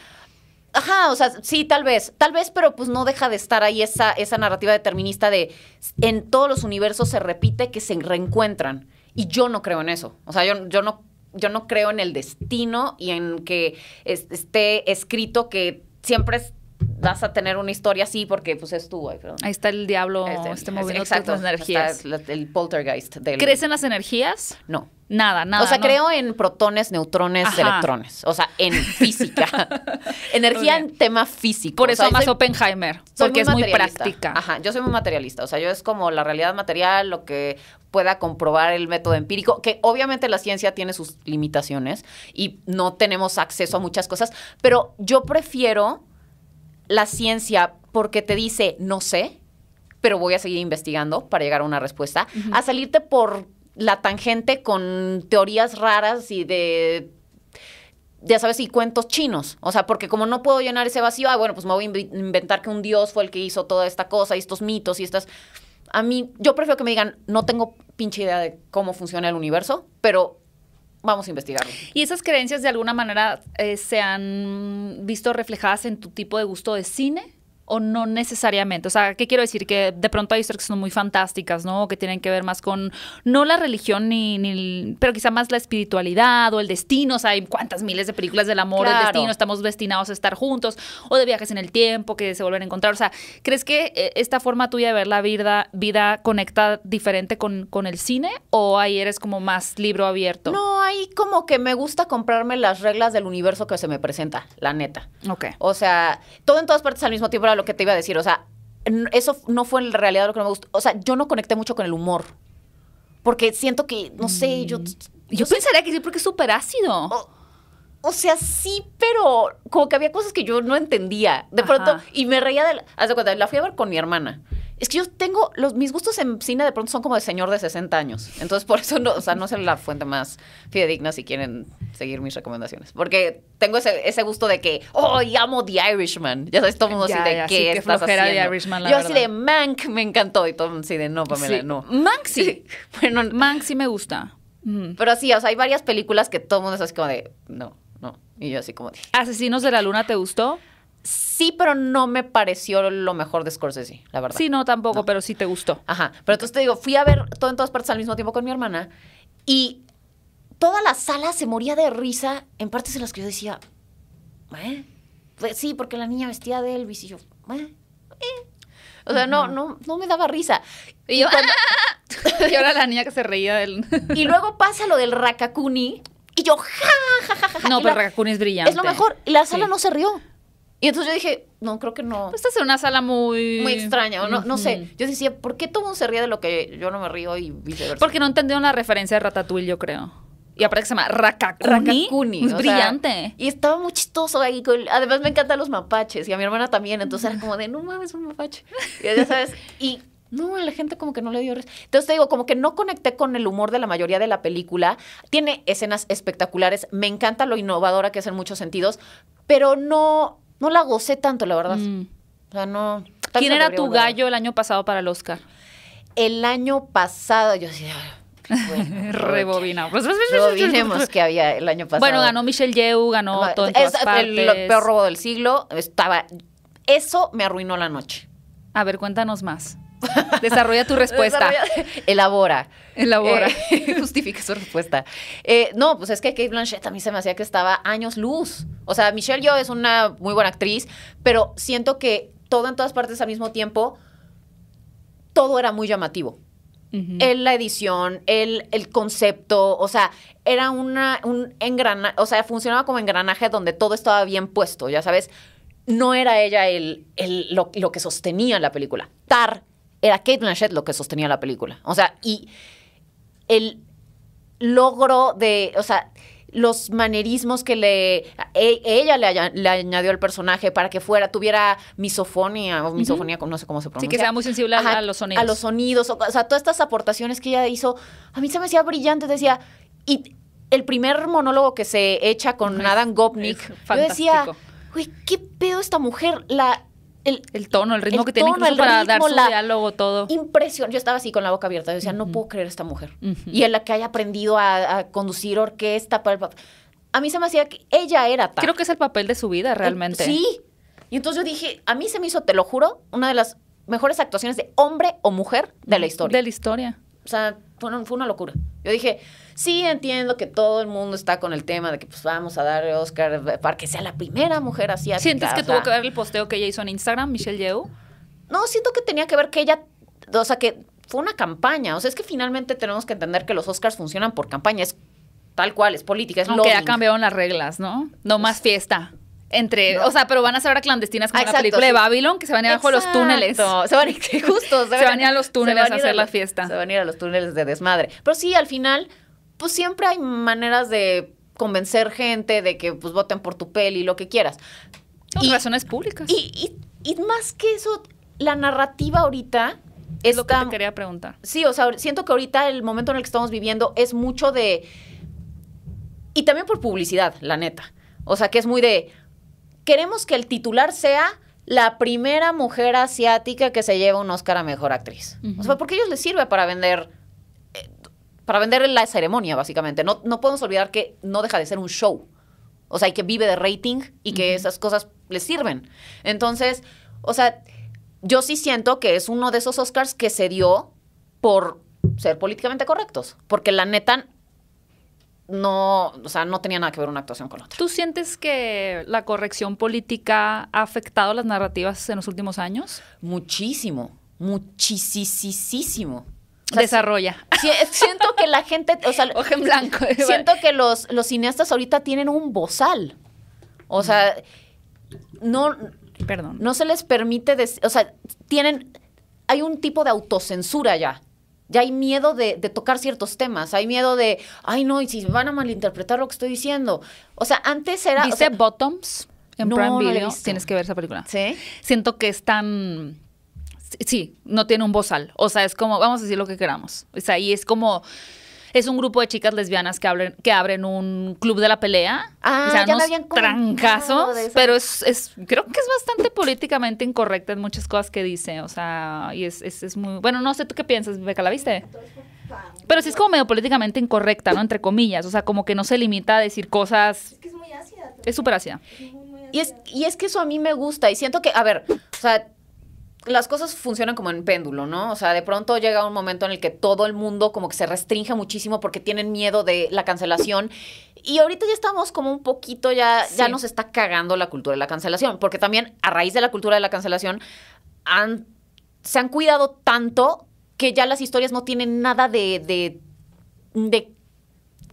Ajá, o sea, sí, tal vez, tal vez, pero pues no deja de estar ahí esa, esa narrativa determinista de en todos los universos se repite que se reencuentran. Y yo no creo en eso. O sea, yo, yo no, yo no creo en el destino y en que es- esté escrito que siempre es- vas a tener una historia así porque pues es tú, ay. Ahí está el diablo, Este, este, es- moviendo exacto, tus energías. está el, poltergeist del... ¿Crees en las energías? No. Nada, nada. o sea, ¿no? creo en protones, neutrones, Ajá. electrones. O sea, en física. Energía en tema físico. Por O eso sea, amas soy- Oppenheimer, soy porque es muy práctica. Ajá, yo soy muy materialista. O sea, yo es como la realidad material, lo que pueda comprobar el método empírico, que obviamente la ciencia tiene sus limitaciones y no tenemos acceso a muchas cosas, pero yo prefiero la ciencia porque te dice, no sé, pero voy a seguir investigando para llegar a una respuesta, a salirte por la tangente con teorías raras y de ya sabes, y cuentos chinos. O sea, porque como no puedo llenar ese vacío, ah, bueno, pues me voy a inventar que un dios fue el que hizo toda esta cosa y estos mitos y estas... A mí, yo prefiero que me digan, no tengo pinche idea de cómo funciona el universo, pero vamos a investigarlo. ¿Y esas creencias de alguna manera eh, se han visto reflejadas en tu tipo de gusto de cine? ¿O no necesariamente? O sea, ¿qué quiero decir? Que de pronto hay historias que son muy fantásticas, ¿no? Que tienen que ver más con, no la religión, ni, ni pero quizá más la espiritualidad o el destino. O sea, hay cuántas miles de películas del amor, Claro. destino, estamos destinados a estar juntos, o de viajes en el tiempo, que se vuelven a encontrar. O sea, ¿crees que eh, esta forma tuya de ver la vida, vida conecta diferente con, con el cine? ¿O ahí eres como más libro abierto? No, ahí como que me gusta comprarme las reglas del universo que se me presenta, la neta. Ok. O sea, todo en todas partes al mismo tiempo era lo que te iba a decir. O sea, eso no fue en realidad lo que no me gustó. O sea, yo no conecté mucho con el humor. Porque siento que, no sé, yo... Yo pensaría que sí, porque es súper ácido. O, o sea, sí, pero como que había cosas que yo no entendía. De Ajá. pronto, y me reía de la, haz de cuenta, la fui a ver con mi hermana. Es que yo tengo, los, mis gustos en cine de pronto son como de señor de 60 años. Entonces, por eso no, o sea, no es la fuente más fidedigna si quieren seguir mis recomendaciones. Porque tengo ese, ese gusto de que, oh, y amo The Irishman. Ya sabes, todo el mundo Ya, así de ya, qué sí, estás The haciendo. Irishman, la yo así de Mank me encantó y todo el mundo así de no, Pamela, Sí. no. Mank sí. bueno, Mank sí me gusta. Mm. pero sí, o sea, hay varias películas que todo el mundo es así como de no, no. Y yo así como de Asesinos de la Luna, ¿te gustó? Sí, pero no me pareció lo mejor de Scorsese, la verdad. Sí, no, tampoco, No. pero sí te gustó. Ajá. Pero entonces te digo, fui a ver todo en todas partes al mismo tiempo con mi hermana y toda la sala se moría de risa en partes en las que yo decía, ¿eh? pues sí, porque la niña vestía de Elvis y yo, "Eh, eh". O sea, no, no, no me daba risa. Y yo, y ahora la niña que se reía del... Y luego pasa lo del Rakakuni y yo, ja, ja, ja, ja, ja. No, pero la- Rakakuni es brillante. Es lo mejor. Y la sala Sí. no se rió. Y entonces yo dije, no, creo que no. Pues estás en una sala muy... muy extraña, o no, no sé. Yo decía, ¿por qué todo mundo se ríe de lo que yo no me río y viceversa? Porque no entendieron la referencia de Ratatouille, yo creo. Y aparte que se llama Rakakuni. Rakakuni, Es sea, brillante. y estaba muy chistoso ahí. con- además me encantan los mapaches y a mi hermana también. Entonces era como de, no mames, un mapache. Y ya sabes. Y no, la gente como que no le dio risa. Entonces te digo, como que no conecté con el humor de la mayoría de la película. Tiene escenas espectaculares. Me encanta lo innovadora que es en muchos sentidos. Pero no, no la gocé tanto, la verdad. Mm. O sea, no. ¿Quién era tu gallo el año pasado para el Oscar? El año pasado, yo decía, bueno, Rebobina. Rebobinemos que había el año pasado. Bueno, ganó Michelle Yeoh, ganó todo en Es partes. el peor robo del siglo. Estaba. Eso me arruinó la noche. A ver, cuéntanos más. Desarrolla tu respuesta. Desarrolla- Elabora. Elabora. Eh, justifica su respuesta. Eh, no, pues es que Kate Blanchett a mí se me hacía que estaba años luz. O sea, Michelle Yeoh es una muy buena actriz, pero siento que todo en todas partes al mismo tiempo, todo era muy llamativo. Ujú. El, la edición, el, el concepto, o sea, era una, un engranaje, o sea, funcionaba como engranaje donde todo estaba bien puesto, ya sabes. No era ella el, el- lo, lo que sostenía la película. Tar era Kate Blanchett lo que sostenía la película. O sea, y el logro de, o sea, los manerismos que le e- ella le, aña- le añadió al personaje para que fuera tuviera misofonía o misofonía, no sé cómo se pronuncia. Sí, que sea muy sensible a- Ajá, a los sonidos. A los sonidos, o, o sea, todas estas aportaciones que ella hizo, a mí se me hacía brillante, decía, y el primer monólogo que se echa con Adam Gopnik, yo decía, güey, ¿qué pedo esta mujer? La, el, El tono, el ritmo El que tiene tono, incluso el para dar su la- diálogo, todo. impresión. Yo estaba así con la boca abierta. Yo decía, no puedo creer esta mujer. Y en la que haya aprendido a, a conducir orquesta. Para el pap- a mí se me hacía que ella era tal. Creo que es el papel de su vida realmente. Sí. Y entonces yo dije, a mí se me hizo, te lo juro, una de las mejores actuaciones de hombre o mujer de la historia. De la historia. O sea, fue una, fue una locura. Yo dije, sí, entiendo que todo el mundo está con el tema de que pues vamos a dar Oscar para que sea la primera mujer asiática. ¿Sientes que o tuvo que ver el posteo que ella hizo en Instagram, Michelle Yeoh? No, siento que tenía que ver que ella, o sea, que fue una campaña. O sea, es que finalmente tenemos que entender que los Oscars funcionan por campaña. Es tal cual, es política, es Aunque ya lobbying. cambiaron las reglas, ¿no? No más fiesta. Entre, No. o sea, pero van a ser ahora clandestinas como Ah, la película de. Babylon, que se van a ir abajo de los túneles. Se van a ir, justo. Se van a ir a los túneles se a hacer la fiesta. Se van a ir a los túneles de desmadre. Pero sí, al final, pues siempre hay maneras de convencer gente de que pues voten por tu peli, lo que quieras. Y- razones públicas. Y, y, y más que eso, la narrativa ahorita es lo que te quería preguntar. Sí, o sea, siento que ahorita el momento en el que estamos viviendo es mucho de... Y también por publicidad, la neta. O sea, que es muy de... Queremos que el titular sea la primera mujer asiática que se lleva un Oscar a Mejor Actriz. O sea, porque a ellos les sirve para vender... para vender la ceremonia, básicamente. No, no podemos olvidar que no deja de ser un show. O sea, y que vive de rating y que esas cosas les sirven. Entonces, o sea, yo sí siento que es uno de esos Oscars que se dio por ser políticamente correctos. Porque la neta no, o sea, no tenía nada que ver una actuación con otra. ¿Tú sientes que la corrección política ha afectado las narrativas en los últimos años? Muchísimo, muchísimo. O sea, Desarrolla. siento que la gente, o sea, Hoja en blanco. siento que los, los cineastas ahorita tienen un bozal. O sea, no, Perdón. no se les permite, o sea, tienen, hay un tipo de autocensura ya. Ya hay miedo de, de tocar ciertos temas, hay miedo de, ay no, y si van a malinterpretar lo que estoy diciendo. O sea, antes era... o ¿Viste sea, Bottoms en No, Prime Video? Tienes que ver esa película. ¿Sí? Siento que es tan... Sí, no tiene un bozal. O sea, es como, vamos a decir lo que queramos. O sea, y es como... Es un grupo de chicas lesbianas que, abren, que abren un club de la pelea. Ah, o sea, ya me unos habían comentado trancazos. de eso. Pero es, es, creo que es bastante políticamente incorrecta en muchas cosas que dice. O sea, y es, es, es muy... Bueno, no sé, ¿tú qué piensas, Beca? ¿La viste? Pero sí es como medio políticamente incorrecta, ¿no? Entre comillas. O sea, como que no se limita a decir cosas... Es que es muy ácida. Es súper ácida. Muy, Y es, ácida. y es que eso a mí me gusta y siento que, a ver, o sea, las cosas funcionan como en péndulo, ¿no? O sea, de pronto llega un momento en el que todo el mundo como que se restringe muchísimo porque tienen miedo de la cancelación. Y ahorita ya estamos como un poquito, ya, ya nos está cagando la cultura de la cancelación. Porque también a raíz de la cultura de la cancelación han, se han cuidado tanto que ya las historias no tienen nada de, de, de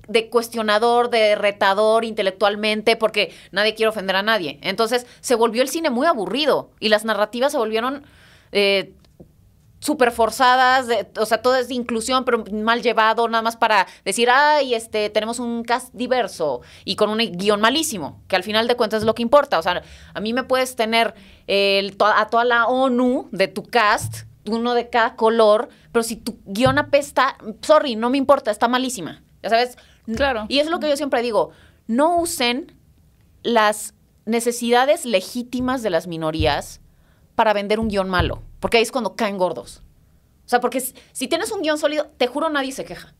de cuestionador, de retador intelectualmente, porque nadie quiere ofender a nadie. Entonces se volvió el cine muy aburrido y las narrativas se volvieron eh, súper forzadas, o sea, todo es de inclusión, pero mal llevado, nada más para decir, ay, este, tenemos un cast diverso y con un guion malísimo, que al final de cuentas es lo que importa. O sea, a mí me puedes tener el- a toda la ONU de tu cast, uno de cada color, pero si tu guion apesta, sorry, no me importa, está malísima. Ya sabes. Claro. Y es lo que yo siempre digo, no usen las necesidades legítimas de las minorías para vender un guion malo, porque ahí es cuando caen gordos. O sea, porque si, tienes un guion sólido, te juro nadie se queja.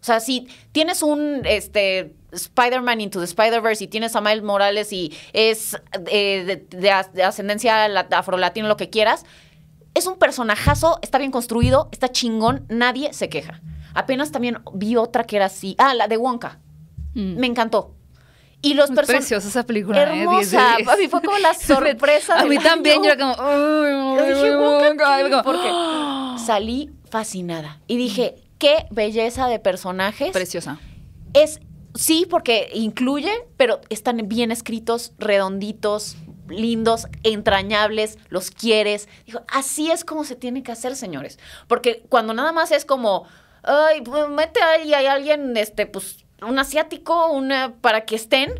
O sea, si tienes un este, Spider-Man Into the Spider-Verse y tienes a Miles Morales y es eh, de, de as- de ascendencia la- afrolatina, lo que quieras, es un personajazo, está bien construido, está chingón, nadie se queja. Apenas también vi otra que era así. Ah, la de Wonka. Mm. Me encantó. Y los Es personajes. preciosa esa película. ¿eh? 10 de Hermosa. 10. A mí fue como la sorpresa. A mí también, yo era como. "Ay, Yo dije, ay, "Wonka, ay", ¿qué?", como, porque salí fascinada. Y dije, qué belleza de personajes. Preciosa. Es, sí, porque incluye, pero están bien escritos, redonditos, lindos, entrañables, los quieres. Dijo, así es como se tiene que hacer, señores. Porque cuando nada más es como, ay, pues, mete ahí hay alguien, este, pues, un asiático, una, para que estén,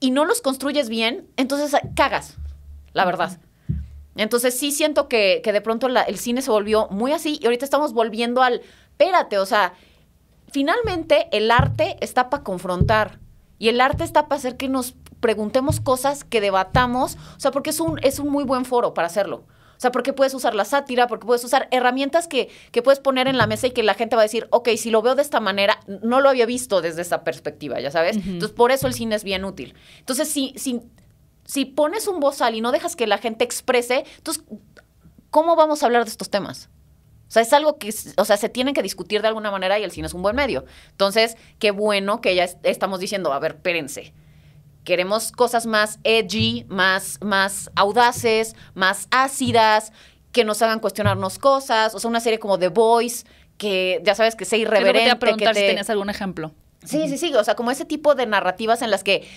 y no los construyes bien, entonces cagas, la verdad. Entonces sí siento que, que de pronto el cine se volvió muy así y ahorita estamos volviendo al, espérate, o sea, finalmente el arte está para confrontar y el arte está para hacer que nos preguntemos cosas, que debatamos, o sea, porque es un, es un muy buen foro para hacerlo. O sea, porque puedes usar la sátira, porque puedes usar herramientas que, que puedes poner en la mesa y que la gente va a decir, ok, si lo veo de esta manera, no lo había visto desde esa perspectiva, ya sabes. Entonces, por eso el cine es bien útil. Entonces, si, si, si pones un bozal y no dejas que la gente exprese, entonces, ¿cómo vamos a hablar de estos temas? O sea, es algo que, o sea, se tienen que discutir de alguna manera y el cine es un buen medio. Entonces, qué bueno que ya es- estamos diciendo, a ver, espérense. Queremos cosas más edgy, más, más audaces, más ácidas, que nos hagan cuestionarnos cosas. O sea, una serie como The Voice, que ya sabes que sea Es lo que te irreverente. iba a preguntar que si te- tenías algún ejemplo. Sí, sí, sí. O sea, como ese tipo de narrativas en las que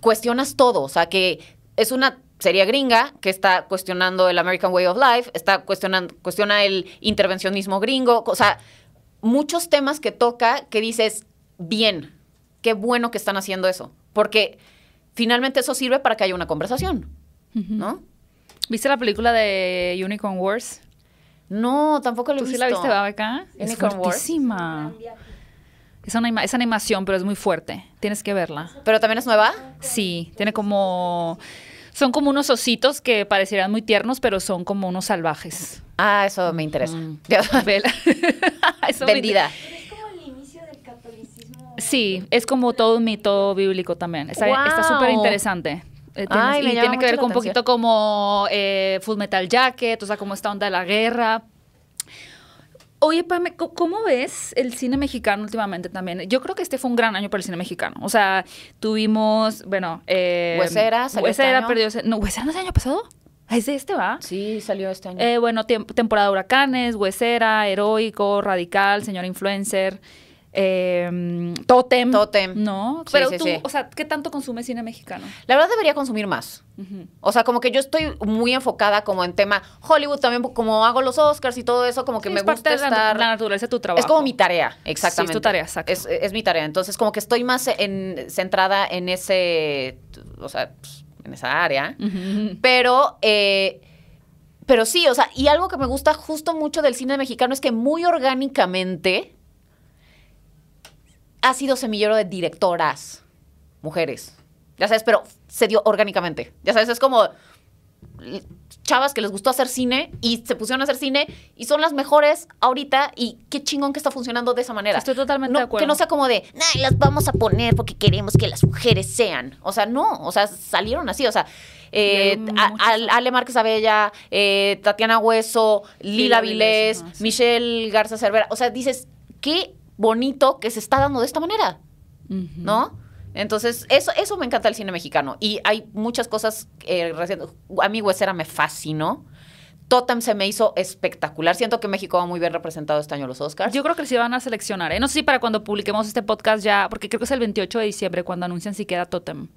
cuestionas todo. O sea, que es una serie gringa que está cuestionando el American Way of Life, está cuestionando, cuestiona el intervencionismo gringo. O sea, muchos temas que toca que dices, bien, qué bueno que están haciendo eso. Porque finalmente eso sirve para que haya una conversación, ¿no? ¿Viste la película de Unicorn Wars? No, tampoco lo he ¿Tú sí la viste, Babeca? Es fuertísima. Es, una anima- es animación, pero es muy fuerte. Tienes que verla. ¿Pero también es nueva? Sí, tiene como... Son como unos ositos que parecieran muy tiernos, pero son como unos salvajes. Ah, eso me interesa. Mm. Vendida. Pero es como el inicio del catolicismo. Sí, es como todo un mito bíblico también. Está ¡Guau! súper interesante. Eh, tienes- Ay, y llama tiene que ver con un poquito como eh, Full Metal Jacket, o sea, como esta onda de la guerra. Oye, Pame, ¿cómo ves el cine mexicano últimamente también? Yo creo que este fue un gran año para el cine mexicano. O sea, tuvimos, bueno... Eh, Huesera, salió este Huesera perdió... No, ¿Huesera no es el año pasado? Ah, ¿Es de este, va? Sí, salió este año. Eh, bueno, temporada de huracanes, Huesera, Heroico, Radical, Señor Influencer, eh, Totem. Totem. No, pero sí, tú, sí. o sea, ¿qué tanto consumes cine mexicano? La verdad debería consumir más. O sea, como que yo estoy muy enfocada como en tema Hollywood también, como hago los Oscars y todo eso, como que me es parte gusta de la, estar... la naturaleza de tu trabajo. Es como mi tarea, exactamente. Es tu tarea, exacto. Es, es mi tarea. Entonces, como que estoy más en, centrada en ese, o sea, pues, en esa área. Pero, eh, pero sí, o sea, y algo que me gusta justo mucho del cine mexicano es que muy orgánicamente ha sido semillero de directoras, mujeres. Ya sabes, pero se dio orgánicamente. Ya sabes, es como chavas que les gustó hacer cine y se pusieron a hacer cine y son las mejores ahorita y qué chingón que está funcionando de esa manera. Estoy totalmente No, de acuerdo. Que no sea como de, "Nah, las vamos a poner porque queremos que las mujeres sean. O sea, no, o sea, salieron así, o sea, eh, a- Ale Márquez Abella, eh, Tatiana Hueso, Lila Lila Vilés, Vilés, ajá, sí. Michelle Garza Cervera. O sea, dices, qué bonito que se está dando de esta manera. ¿no? Entonces, eso, eso me encanta el cine mexicano. Y hay muchas cosas eh, recientes. A mí Huesera me fascinó. Totem se me hizo espectacular. Siento que México va muy bien representado este año en los Oscars. Yo creo que sí van a seleccionar. ¿eh? No sé si para cuando publiquemos este podcast ya, porque creo que es el 28 de diciembre cuando anuncian si queda Totem.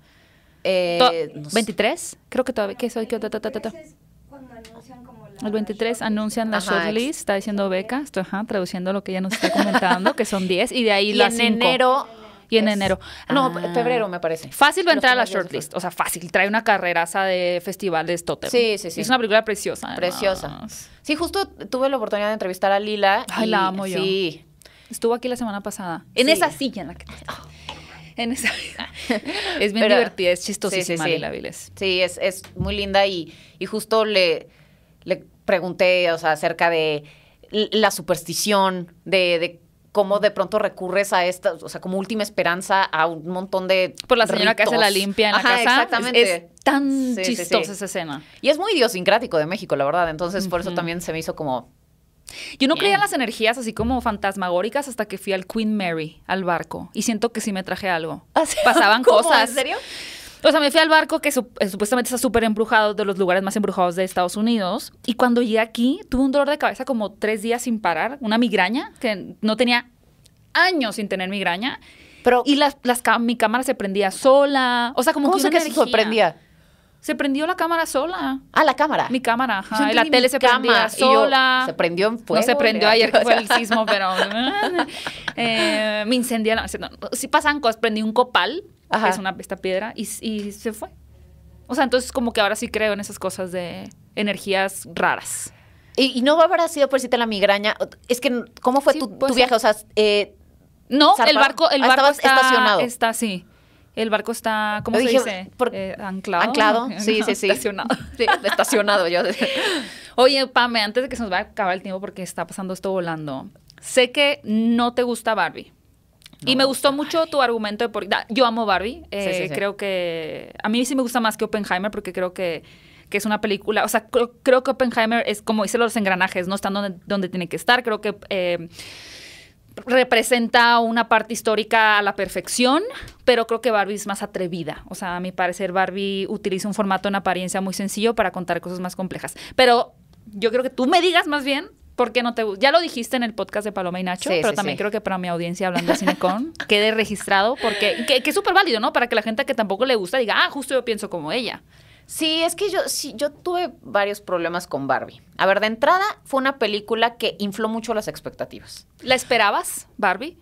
Eh, To- no sé. ¿23? Creo que todavía. ¿Qué soy? ¿Qué- cuando anuncian como El 23 anuncian la Ajá, shortlist, está diciendo Beca, estoy ajá, traduciendo lo que ella nos está comentando, que son 10, y de ahí Y las en cinco. enero. Y en es- enero. No, Ah. febrero me parece. Fácil va a entrar a la shortlist, o sea, fácil. Trae una carreraza de festivales Totem. Sí, sí, sí. Es una película preciosa. además. Preciosa. Sí, justo tuve la oportunidad de entrevistar a Lila. Ay, y- la amo yo. Sí. Estuvo aquí la semana pasada. En Sí. esa silla en la que. En esa. es bien Pero- divertida, es chistosísima, Sí, sí, sí. Lila Viles. Sí, es, es muy linda y, y justo le, le pregunté, o sea, acerca de la superstición, de, de cómo de pronto recurres a esta, o sea, como última esperanza a un montón de Por la señora que hace la limpia en la Ajá, casa. exactamente. Es, tan Sí, sí, sí. chistosa esa escena. Y es muy idiosincrático de México, la verdad. Entonces, por eso también se me hizo como... Yo no Bien. creía en las energías así como fantasmagóricas hasta que fui al Queen Mary, al barco. Y siento que sí me traje algo. Pasaban ¿Cómo? cosas. ¿En serio? O sea, me fui al barco que eh, supuestamente está súper embrujado, de los lugares más embrujados de Estados Unidos. Y cuando llegué aquí, tuve un dolor de cabeza como tres días sin parar, una migraña, que no tenía años sin tener migraña. Pero Y las, las mi cámara se prendía sola. O sea, como ¿cómo que una que se energía. sorprendía? Se prendió la cámara sola. Ah, la cámara. Mi cámara, ajá. La tele se prendía yo, sola. se prendió en fuego. No se prendió ayer que fue el sismo, pero eh, me incendiaron. No, sí pasan cosas. Prendí un copal, Ajá. es una esta piedra, y, y se fue. O sea, entonces como que ahora sí creo en esas cosas de energías raras. Y, y no habrá sido por si te la migraña. Es que, ¿cómo fue Sí, tu, viaje? O sea, eh, No, el barco, el Ah, barco está estacionado. Está, sí. El barco está, ¿cómo Yo se dije, dice? por- Eh, anclado. anclado. Sí, sí, sí. Estacionado. Sí, estacionado yo. Oye, Pame, antes de que se nos vaya a acabar el tiempo porque está pasando esto volando, sé que no te gusta Barbie. No y me gustó mucho tu argumento de por... da- Yo amo Barbie. eh, Sí, sí, sí. Creo que... A mí sí me gusta más que Oppenheimer porque creo que, que es una película... O sea, creo, creo que Oppenheimer es como dice los engranajes, no están donde, donde tiene que estar. Creo que... eh, representa una parte histórica a la perfección, pero creo que Barbie es más atrevida. O sea, a mi parecer Barbie utiliza un formato en apariencia muy sencillo para contar cosas más complejas. Pero yo creo que tú me digas más bien por qué no te gusta. Ya lo dijiste en el podcast de Paloma y Nacho, Sí, pero sí, también sí. creo que para mi audiencia hablando de Cinecon quede registrado porque que, que es súper válido, ¿no? Para que la gente que tampoco le gusta diga, ah, justo yo pienso como ella. Sí, es que yo, sí, yo tuve varios problemas con Barbie. A ver, de entrada fue una película que infló mucho las expectativas. ¿La esperabas, Barbie?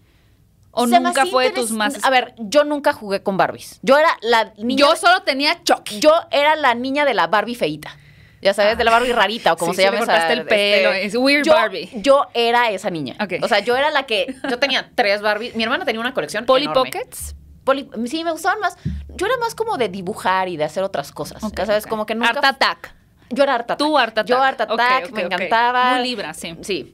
¿O Se nunca fue de tus más... A ver, yo nunca jugué con Barbies. Yo era la niña. yo solo tenía Chucky. yo era la niña de la Barbie feíta. Ya sabes, de la Barbie rarita o como Sí, se llama le esa, el pelo, es weird yo, Barbie. Yo era esa niña. Ok. O sea, yo era la que. Yo tenía tres Barbies. Mi hermana tenía una colección. Polly enorme. Pockets. Poli- sí, me gustaban más. Yo era más como de dibujar y de hacer otras cosas. Ok, ya sabes, como que nunca. Art Attack. Yo era Art Attack. Tú Art Attack. Yo Art Attack, me encantaba. Muy libra, sí. Sí.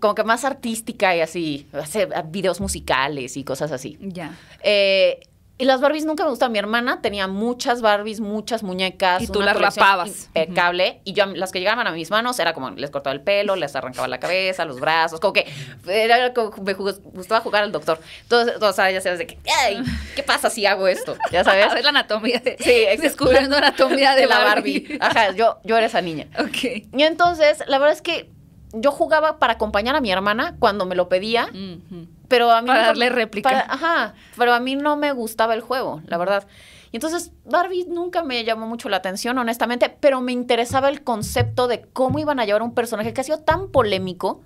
Como que más artística y así. Hacer videos musicales y cosas así. Ya. Eh, y las Barbies nunca me gustaban. Mi hermana tenía muchas Barbies, muchas muñecas. Y tú una las rapabas. Impecable. Y yo, las que llegaban a mis manos, era como les cortaba el pelo, les arrancaba la cabeza, los brazos. Como que era como me jug- gustaba jugar al doctor. Entonces, o sea, ya sabes de que, "Ay, ¿qué pasa si hago esto? Ya sabes. Ver la anatomía de... Sí. Descubriendo anatomía de, de la Barbie. Ajá, yo, yo era esa niña. ok. Y entonces, la verdad es que yo jugaba para acompañar a mi hermana cuando me lo pedía, Ujú. Pero a mí Para darle réplica. para- ajá, pero a mí no me gustaba el juego, la verdad. Y entonces Barbie nunca me llamó mucho la atención, honestamente, pero me interesaba el concepto de cómo iban a llevar un personaje que ha sido tan polémico.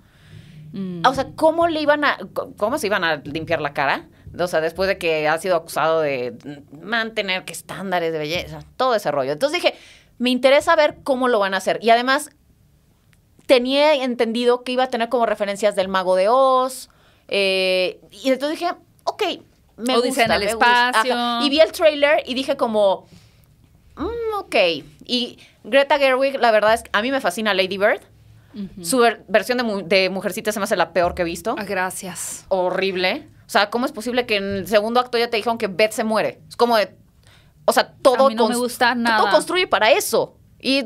Mm. O sea, cómo le iban a, cómo se iban a limpiar la cara. O sea, después de que ha sido acusado de mantener que estándares de belleza, todo ese rollo. Entonces dije, me interesa ver cómo lo van a hacer. Y además, tenía entendido que iba a tener como referencias del Mago de Oz. Eh, y entonces dije, ok, me Odisea gusta. en el me espacio. Y vi el trailer y dije como, "Mm, ok. Y Greta Gerwig, la verdad es que a mí me fascina Lady Bird. Su ver- versión de, mu- de Mujercita se me hace la peor que he visto. Ah, gracias. Horrible. O sea, ¿cómo es posible que en el segundo acto ya te dijeron que Beth se muere? Es como de... O sea, todo... A mí no me gusta nada. Todo construye para eso. Y...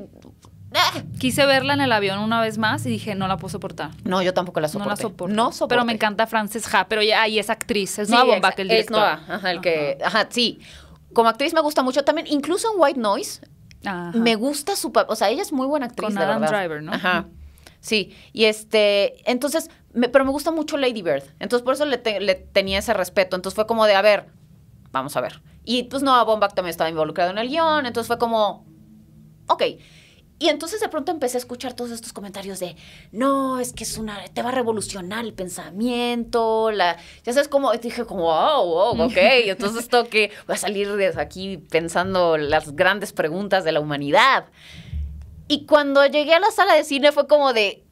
Quise verla en el avión una vez más y dije, no la puedo soportar. No, yo tampoco la No soporto. la soporto. No soporto. Pero me encanta Frances Ha, pero ya ahí es actriz. Es Sí, exa- que el Es director. nueva, ajá, el que... Ajá, sí. Como actriz me gusta mucho también. Incluso en White Noise, Ajá. me gusta su papel. O sea, ella es muy buena actriz, Con de Adam verdad. Driver, ¿no? Ajá. Sí. Y este... Entonces... me- pero me gusta mucho Lady Bird. Entonces, por eso le, te- le tenía ese respeto. Entonces, fue como de, a ver, vamos a ver. Y, pues, Noah Baumbach también estaba involucrado en el guion. Entonces, fue como... Ok. Y entonces de pronto empecé a escuchar todos estos comentarios de, no, es que es una, te va a revolucionar el pensamiento, la, ya sabes cómo, dije como, wow, wow, ok, entonces esto que voy a salir de aquí pensando las grandes preguntas de la humanidad. Y cuando llegué a la sala de cine fue como de,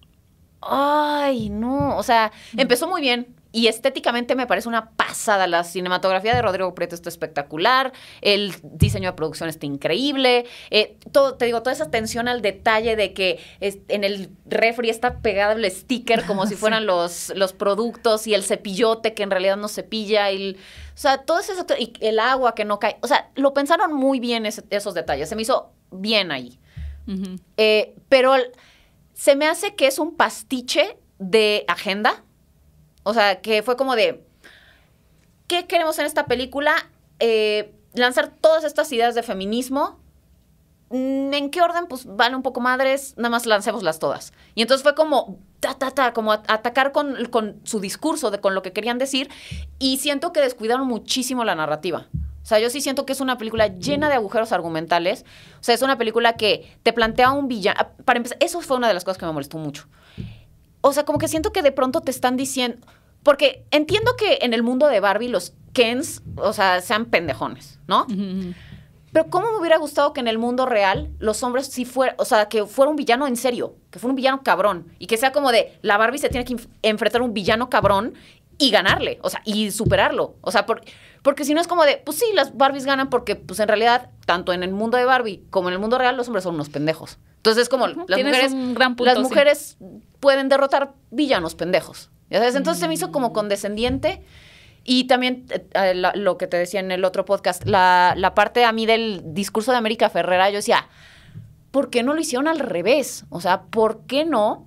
ay, no, o sea, empezó muy bien. Y estéticamente me parece una pasada. La cinematografía de Rodrigo Prieto está espectacular. El diseño de producción está increíble. Eh, todo, te digo, toda esa atención al detalle de que es- en el refri está pegado el sticker como si fueran los, los productos y el cepillote que en realidad no cepilla. Y, el- o sea, todo eso. Y el agua que no cae. O sea, lo pensaron muy bien ese- esos detalles. Se me hizo bien ahí. Eh, pero el- se me hace que es un pastiche de agenda. O sea, que fue como de, ¿qué queremos en esta película? Eh, lanzar todas estas ideas de feminismo. Mm, ¿En qué orden? Pues vale un poco madres, nada más lancémoslas todas. Y entonces fue como, ta, ta, ta, como atacar con, con su discurso, de, con lo que querían decir. Y siento que descuidaron muchísimo la narrativa. O sea, yo sí siento que es una película llena de agujeros argumentales. O sea, es una película que te plantea un villano. Para empezar, eso fue una de las cosas que me molestó mucho. O sea, como que siento que de pronto te están diciendo. Porque entiendo que en el mundo de Barbie los Kens, o sea, sean pendejones, ¿no? Pero ¿cómo me hubiera gustado que en el mundo real los hombres sí fuera, o sea, que fuera un villano en serio, que fuera un villano cabrón y que sea como de la Barbie se tiene que enfrentar a un villano cabrón y ganarle, o sea, y superarlo, o sea, por- porque si no es como de, pues sí, las Barbies ganan porque pues en realidad tanto en el mundo de Barbie como en el mundo real los hombres son unos pendejos. Entonces es como las mujeres un gran punto, las sí. mujeres pueden derrotar villanos pendejos. ¿Ya sabes? Entonces se me hizo como condescendiente. Y también eh, eh, la- lo que te decía en el otro podcast, la, la parte a mí del discurso de América Ferrera, yo decía, ¿por qué no lo hicieron al revés? O sea, ¿por qué no?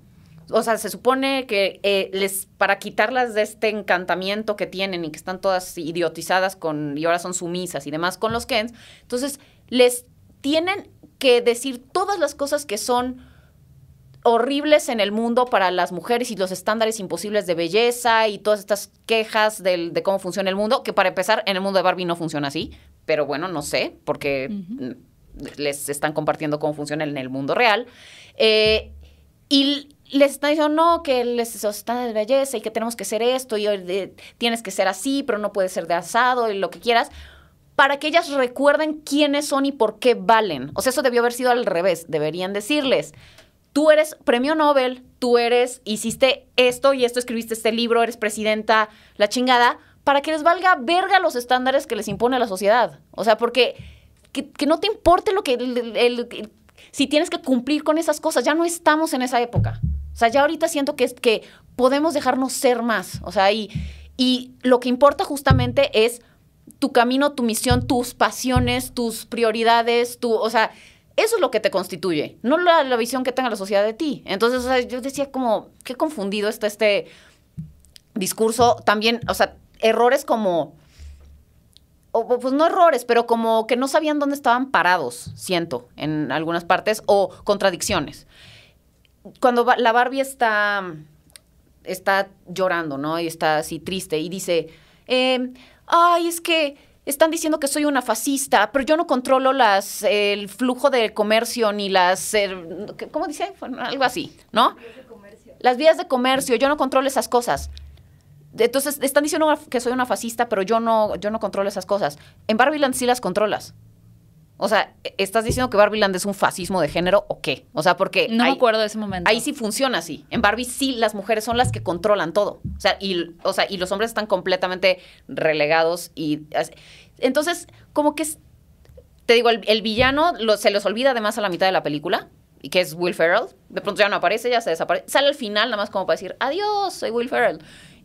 O sea, se supone que eh, les para quitarlas de este encantamiento que tienen y que están todas idiotizadas con y ahora son sumisas y demás con los Kens, entonces les tienen que decir todas las cosas que son horribles en el mundo para las mujeres y los estándares imposibles de belleza y todas estas quejas del- de cómo funciona el mundo, que para empezar en el mundo de Barbie no funciona así, pero bueno, no sé, porque les están compartiendo cómo funciona en el mundo real. Eh, y les están diciendo, no, que les estándares de belleza y que tenemos que ser esto y eh, tienes que ser así, pero no puedes ser de asado y lo que quieras para que ellas recuerden quiénes son y por qué valen. O sea, eso debió haber sido al revés. Deberían decirles, tú eres premio Nobel, tú eres, hiciste esto y esto, escribiste este libro, eres presidenta, la chingada, para que les valga verga los estándares que les impone la sociedad. O sea, porque que, no te importe lo que... el- si tienes que cumplir con esas cosas, ya no estamos en esa época. O sea, ya ahorita siento que, que podemos dejarnos ser más. O sea, y, y lo que importa justamente es tu camino, tu misión, tus pasiones, tus prioridades, tu, o sea, eso es lo que te constituye, no la, la visión que tenga la sociedad de ti. Entonces, o sea, yo decía como, qué confundido está este discurso. También, o sea, errores como, o, pues no errores, pero como que no sabían dónde estaban parados, siento, en algunas partes, o contradicciones. Cuando la Barbie está, está llorando, ¿no? Y está así triste y dice, eh, ay, es que están diciendo que soy una fascista, pero yo no controlo las, el flujo de comercio ni las, eh, ¿cómo dice? Bueno, algo así, ¿no? Las vías de comercio, yo no controlo esas cosas. Entonces, están diciendo que soy una fascista, pero yo no, yo no controlo esas cosas. En Barbieland sí las controlas. O sea, ¿estás diciendo que Barbieland es un fascismo de género o qué? O sea, porque... No me acuerdo de ese momento. Ahí sí funciona así. En Barbie sí las mujeres son las que controlan todo. O sea, y, o sea, y los hombres están completamente relegados y entonces como que es- te digo, el, el villano se les olvida además a la mitad de la película, y que es Will Ferrell. De pronto ya no aparece, ya se desaparece. Sale al final, nada más como para decir, adiós, soy Will Ferrell.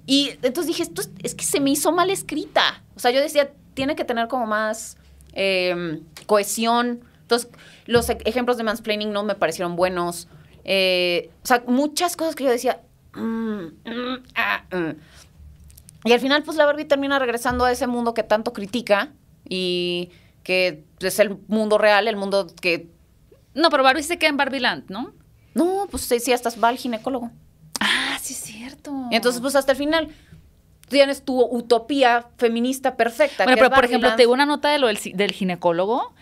Y entonces dije, esto es, que se me hizo mal escrita. O sea, yo decía, tiene que tener como más eh, cohesión. Entonces, los ejemplos de mansplaining no me parecieron buenos. Eh, o sea, muchas cosas que yo decía, mm, mm, ah, mm. Y al final, pues la Barbie termina regresando a ese mundo que tanto critica y que es el mundo real, el mundo que... No, pero Barbie se queda en Barbieland, ¿no? No, pues sí, sí, hasta va al ginecólogo. Ah, sí es cierto. Y entonces, pues hasta el final tienes tu utopía feminista perfecta. Bueno, pero por ejemplo, te digo una nota de lo del ginecólogo.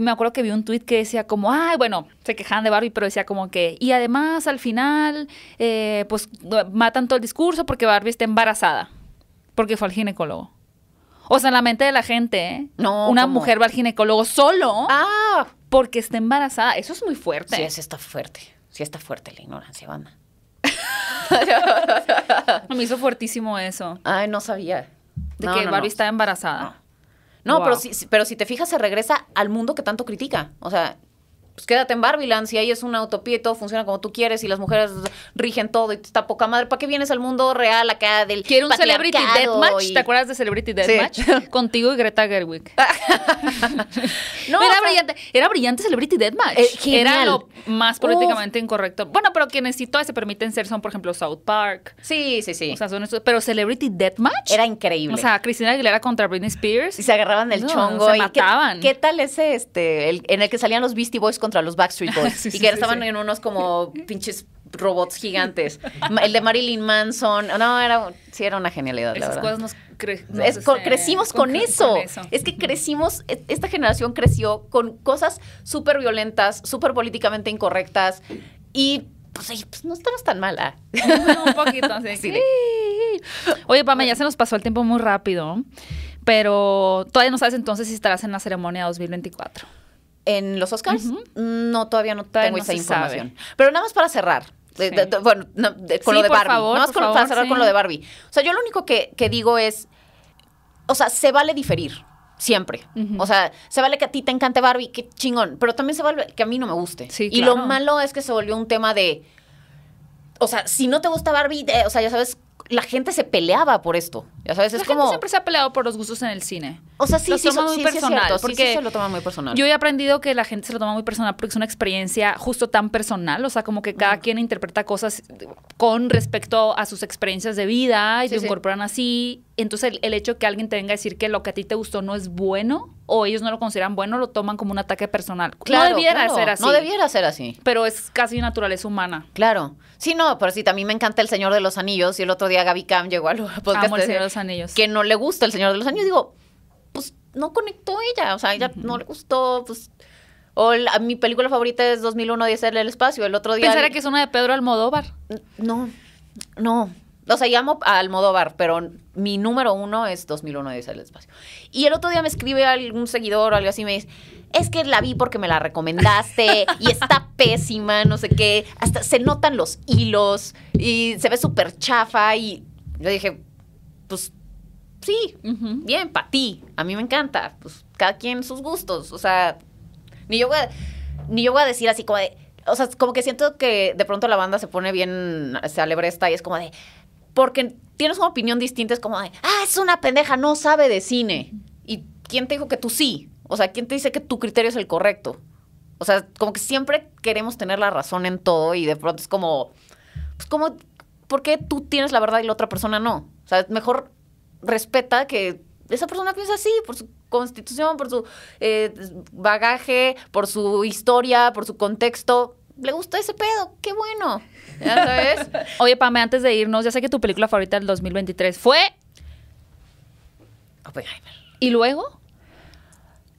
Me acuerdo que vi un tuit que decía como, ay, bueno, se quejaban de Barbie, pero decía como que, y además al final, eh, pues matan todo el discurso porque Barbie está embarazada, porque fue al ginecólogo. O sea, en la mente de la gente, ¿eh? No, una ¿cómo? mujer va al ginecólogo solo Ah, porque está embarazada. Eso es muy fuerte. sí, sí está fuerte. Sí está fuerte la ignorancia, banda. Me hizo fuertísimo eso, Ay, no sabía. de No, que no, Barbie no. estaba embarazada. No, Wow. pero, si, si- pero si te fijas, se regresa al mundo que tanto critica. O sea, pues quédate en Barbieland, si ahí es una utopía y todo funciona como tú quieres y las mujeres rigen todo y está poca madre. ¿Para qué vienes al mundo real acá del Quiero un Celebrity Deathmatch. y- ¿Te acuerdas de Celebrity Sí. Deathmatch? Contigo y Greta Gerwig. No, era o sea, brillante. Era brillante Celebrity Deathmatch. Eh. Era lo más políticamente incorrecto. Bueno, pero quienes sí todavía se permiten ser son, por ejemplo, South Park. Sí, sí, sí. O sea, son estos. Pero Celebrity Deathmatch. Era increíble. O sea, Cristina Aguilera contra Britney Spears. y se agarraban del No, chongo. se y mataban. ¿qué, qué tal ese, este, el- en el que salían los Beastie Boys contra los Backstreet Boys? Sí, sí, y que sí, estaban en unos como pinches robots gigantes. El de Marilyn Manson. No, era, sí, era una genialidad, la Esas verdad. cosas nos, cre- nos, Es co- crecimos con, eso. con eso. Es que crecimos, e- esta generación creció con cosas súper violentas, súper políticamente incorrectas y pues, pues, no estamos tan mal. ah. un poquito así. Sí. Oye, Pama, ya se nos pasó el tiempo muy rápido. Pero todavía no sabes entonces si estarás en la ceremonia 2024. ¿En los Oscars? No, todavía no Todavía tengo no esa información. Pero nada más para cerrar. de- Sí. de- de- bueno, no, de- con Sí, lo de Barbie. favor, nada más con- favor, para cerrar sí. con lo de Barbie. O sea, yo lo único que, que digo es, o sea, se vale diferir. Siempre. O sea, se vale que a ti te encante Barbie, qué chingón. Pero también se vale que a mí no me guste. Sí, y claro. lo malo es que se volvió un tema de. O sea, si no te gusta Barbie, eh, o sea, ya sabes, la gente se peleaba por esto. Ya sabes, La es gente como. siempre se ha peleado por los gustos en el cine. O sea, sí, lo sí, toma muy sí, personal, cierto, sí, sí porque se lo toma muy personal. Yo he aprendido que la gente se lo toma muy personal porque es una experiencia justo tan personal, o sea, como que cada quien interpreta cosas con respecto a sus experiencias de vida y lo incorporan así. Entonces, el, el hecho que alguien te venga a decir que lo que a ti te gustó no es bueno o ellos no lo consideran bueno, lo toman como un ataque personal. no debiera claro, ser así. No debiera ser así. Pero es casi naturaleza humana. Claro. Sí, no, pero sí, también me encanta El Señor de los Anillos. Y el otro día Gaby Cam llegó al podcast Amo el Señor de los Anillos. que no le gusta El Señor de los Anillos. Digo, pues no conectó ella. O sea, ella no le gustó, pues... O la- mi película favorita es 2001, Odisea en el espacio. El otro día... Pensaré que es una de Pedro Almodóvar. No, no. O sea, llamo a Almodóvar, pero mi número uno es 2001 Odisea del espacio. Y el otro día me escribe algún seguidor o algo así y me dice, es que la vi porque me la recomendaste y está pésima, no sé qué. Hasta se notan los hilos y se ve súper chafa y yo dije, pues sí, bien, para ti. A mí me encanta. Pues cada quien sus gustos. O sea, ni yo voy a, ni yo voy a decir así como de. O sea, como que siento que de pronto la banda se pone bien se alebresta y es como de. Porque tienes una opinión distinta, es como de. Ah, es una pendeja, no sabe de cine. ¿Y quién te dijo que tú sí? O sea, ¿quién te dice que tu criterio es el correcto? O sea, como que siempre queremos tener la razón en todo y de pronto es como. Pues como. ¿Por qué tú tienes la verdad y la otra persona no? O sea, mejor respeta que esa persona piensa así, por su constitución, por su eh, bagaje, por su historia, por su contexto. Le gusta ese pedo, qué bueno. ¿Ya sabes? Oye, Pame, antes de irnos, ya sé que tu película favorita del 2023 fue Oppenheimer. ¿Y luego?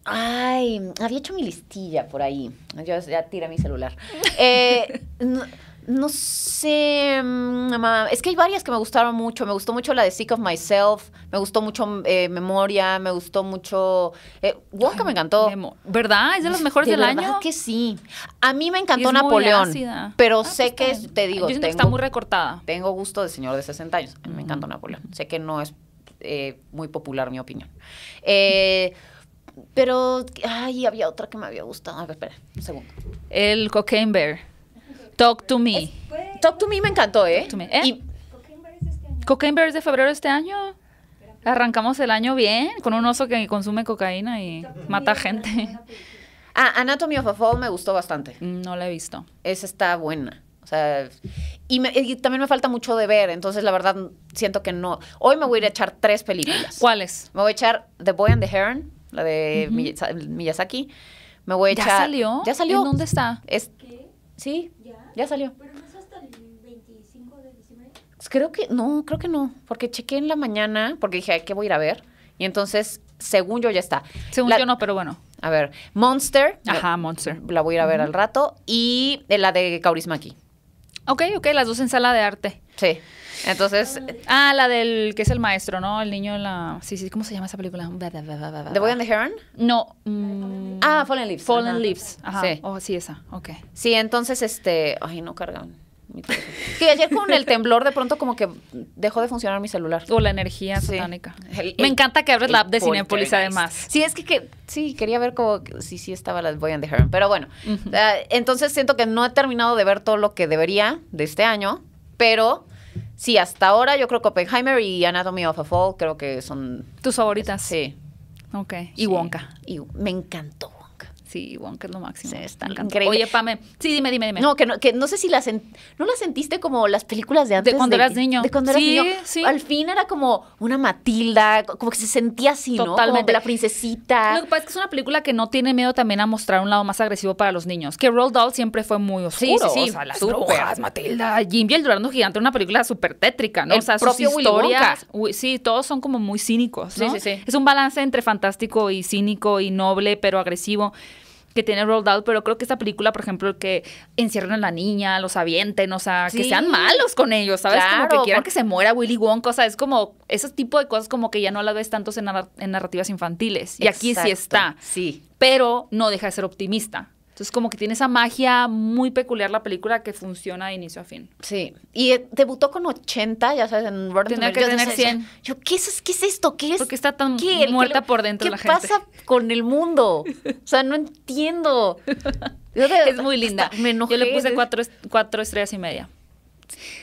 Ay, había hecho mi listilla por ahí. Yo ya tiré mi celular. Eh, no, no sé. mm, Es que hay varias que me gustaron mucho. Me gustó mucho la de Sick of Myself. Me gustó mucho eh, Memoria. Me gustó mucho. Eh, Wonka me encantó. Memo- ¿Verdad? ¿Es de las mejores De del verdad año? que sí. A mí me encantó Napoleón. ácida. Pero Ah, sé pues que, te digo, Yo siento que tengo, está muy recortada. tengo gusto de señor de 60 años. A mí me encantó Napoleón. Sé que no es eh, muy popular mi opinión. Eh, pero, ay, había otra que me había gustado. A ver, espera, un segundo. El Cocaine Bear. Talk to Me. Talk to Me me encantó, ¿eh? Talk to Me. ¿Eh? Y Cocaine Bear es de febrero de este año. Arrancamos el año bien, con un oso que consume cocaína y mata gente. ah, Anatomy of a Fall me gustó bastante. Mm, No la he visto. Esa está buena. O sea, y, me- y también me falta mucho de ver, entonces la verdad siento que no. Hoy me voy a ir a echar tres películas. ¿Cuáles? Me voy a echar The Boy and the Heron, la de Miyazaki. Me voy a ¿Ya echar. salió? Ya salió. ¿En dónde está? Es, ¿Qué? sí, ¿Ya? salió. Pero no es hasta el 25 de diciembre. Pues Creo que no, creo que no, porque chequé en la mañana, porque dije, "Ay, ¿qué voy a ir a ver? Y entonces, según yo, ya está. Según La- yo no, pero bueno. A ver, Monster. Ajá, Monster. La voy a ir a ver al rato. Y eh, la de Kaurismäki. Ok, ok, las dos en sala de arte. Sí. Entonces, Ah, la del que es el maestro, ¿no? El niño en la... Sí, sí, ¿cómo se llama esa película? The Boy and the Heron. No. mm, Ah, Fallen Leaves. Fallen Ajá. Leaves. Ajá. Sí. Oh, sí, esa. Ok. Sí, entonces, este. Ay, no cargan. mi teléfono. Que ayer con el temblor, de pronto, como que dejó de funcionar mi celular. O la energía Sí. satánica. El- Me encanta que abres la app de Cinepolis además. Sí, es que, que- sí, quería ver como sí, sí estaba la de Boy and the Heron. Pero bueno, ah, entonces siento que no he terminado de ver todo lo que debería de este año, pero sí, hasta ahora yo creo que Oppenheimer y Anatomy of a Fall creo que son... ¿Tus favoritas? Sí. Ok. Y sí. Wonka. Y me encantó. Sí, Wonka es lo máximo. Sí, está increíble. Oye, Pame. Sí, dime, dime, dime. No, que no, que no sé si la no la sentiste como las películas de antes. cuando eras niño. De cuando eras Sí, niño. sí. Al fin era como una Matilda, como que se sentía así, ¿no? Totalmente. La princesita. Lo que pasa es que es una película que no tiene miedo también a mostrar un lado más agresivo para los niños. Que Roald Dahl siempre fue muy oscuro. Sí, sí, sí, O sea, las súper. brujas, Matilda, Jimmy el Durando Gigante, una película súper tétrica, ¿no? El o sea, propio sus historias. Sí, todos son como muy cínicos, ¿no? Sí, sí, sí. Es un balance entre fantástico y cínico y noble, pero agresivo que tiene Roald Dahl, pero creo que esta película, por ejemplo, que encierren a la niña, los avienten, o sea, que sean malos con ellos, ¿sabes? como que quieran por- que se muera Willy Wonka, o sea, es como ese tipo de cosas como que ya no las ves tantos en, narra- en narrativas infantiles. Y aquí sí está Sí. pero no deja de ser optimista. Entonces, como que tiene esa magia muy peculiar la película que funciona de inicio a fin. Sí. Y eh, debutó con 80, ya sabes, en Rotten Tenía que Yo tener decía, 100. Yo, ¿qué es, ¿qué es esto? ¿Qué es? Porque está tan ¿Qué? ¿Qué muerta por dentro ¿Qué la gente. pasa con el mundo? O sea, no entiendo. Es muy linda. Me enojé. Yo le puse cuatro, cuatro estrellas y media.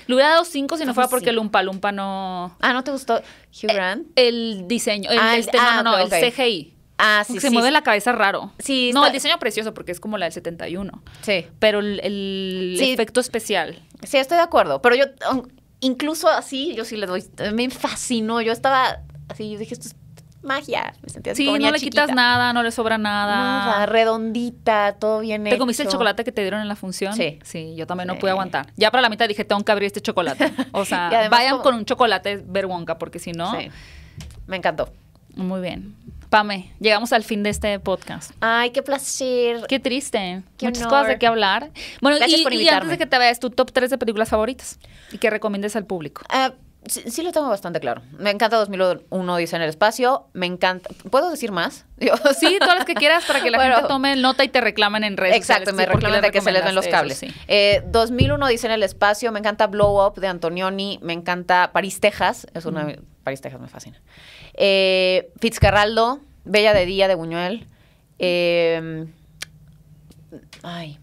Le hubiera dado cinco si no ¿Cómo fuera porque? Lumpa Lumpa no... Ah, ¿no te gustó Hugh Grant? El diseño, el, Ah, este, ah, no, no, el. CGI. Ah, sí, se sí. mueve la cabeza raro. Sí, No, está- el diseño precioso porque es como la del 71. Sí. Pero el, el Sí. efecto especial. Sí, estoy de acuerdo. Pero yo, incluso así, yo sí le doy. Me fascinó. Yo estaba así, yo dije, esto es magia. Me sentía Sí, como no le quitas nada, no le sobra nada. Nada, redondita, todo bien ¿Te comiste el chocolate que te dieron en la función? Sí. Sí, yo también no pude aguantar. Ya para la mitad dije, tengo que abrir este chocolate. O sea, además vayan como- con un chocolate ver Wonka, porque si no... Sí. Me encantó. Muy bien. Pame, llegamos al fin de este podcast. Ay, qué placer. Qué triste. Qué Muchas honor. cosas de qué hablar. Bueno, Gracias y, por y antes de que te veas tu top 3 de películas favoritas y que recomiendes al público. Ah, sí, sí lo tengo bastante claro. Me encanta 2001 Dice en el espacio. Me encanta. ¿Puedo decir más? Digo, Sí, todas las que quieras para que la Bueno. gente tome nota y te reclamen en redes Exacto, sociales. me Sí, reclaman de que se les ven los cables. eso, sí. Eh, 2001 dice en el espacio, me encanta Blow Up de Antonioni, me encanta París, Texas, es una París, Texas me fascina. Eh, Fitzcarraldo, Bella de Día de Buñuel. eh, ay.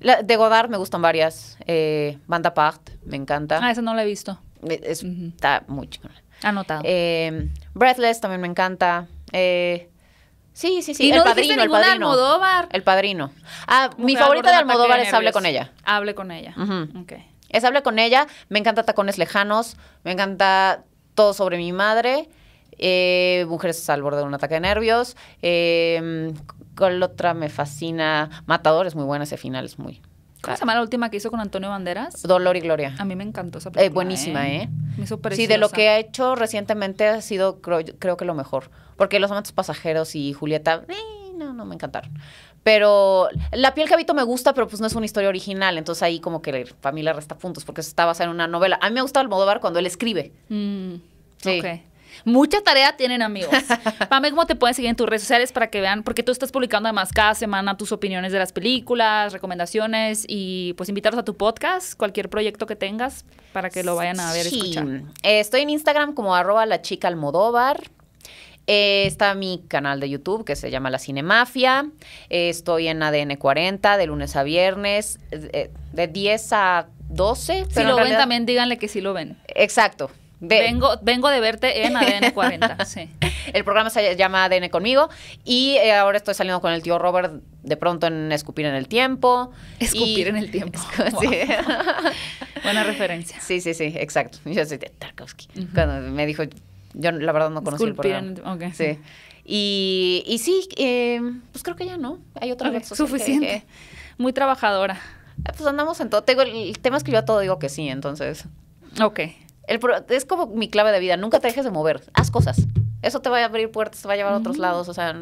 La- de Godard me gustan varias. Eh, Banda Part, me encanta. Ah, esa no la he visto. Eh, es-. Está muy chingona. Anotado. Eh, Breathless también me encanta. Eh, sí, sí, sí. y el no padrino, el padrino. Almodóvar. El padrino. Ah, mi Mujer favorita de Almodóvar es Hable con ella. Hable con ella. Es Hable con ella. Me encanta Tacones Lejanos. Me encanta Todo sobre mi madre. eh, Mujeres al borde de un ataque de nervios. Eh, ¿Cuál otra me fascina? Matador es muy buena. Ese final es muy... ¿Cómo se llama la última que hizo con Antonio Banderas? Dolor y Gloria. A mí me encantó esa Eh, película. buenísima, ¿eh? Me hizo Sí, de lo preciosa. que ha hecho recientemente ha sido, creo, creo que lo mejor. Porque Los Amantes Pasajeros y Julieta, eh, no, no me encantaron. Pero La piel que habito me gusta, pero pues no es una historia original. Entonces ahí como que mí le resta puntos, porque eso está basado en una novela. A mí me gusta Almodóvar cuando él escribe. Mm, Sí. Ok. Mucha tarea tienen amigos. Pame, ¿cómo te pueden seguir en tus redes sociales para que vean? Porque tú estás publicando además cada semana tus opiniones de las películas, recomendaciones y pues invitarlos a tu podcast, cualquier proyecto que tengas para que lo vayan a ver Sí. escuchar. Eh, estoy en Instagram como arroba la chica Almodóvar. Eh, está mi canal de YouTube que se llama La Cinemafia. Eh, estoy en ADN 40 de lunes a viernes, eh, de 10 a 12. Si pero lo ven también, díganle que sí lo ven. Exacto. De- Vengo, vengo de verte en ADN 40. Sí. El programa se llama ADN conmigo y eh, ahora estoy saliendo con el tío Robert de pronto en Escupir en el Tiempo. Escupir Y- en el tiempo. Sí. Buena referencia. sí, sí, sí, exacto. Yo soy de Tarkovsky. Cuando me dijo, yo la verdad no conocí el programa. en el- ok. Sí. Y, y sí, eh, pues creo que ya no. Hay otra Ok, red social que- suficiente. que- Muy trabajadora. ah, pues andamos en todo. Tengo el, tema es que yo a todo digo que sí, entonces. Ok. El pro- es como mi clave de vida. Nunca te dejes de mover. Haz cosas. Eso te va a abrir puertas, te va a llevar a otros lados. O sea,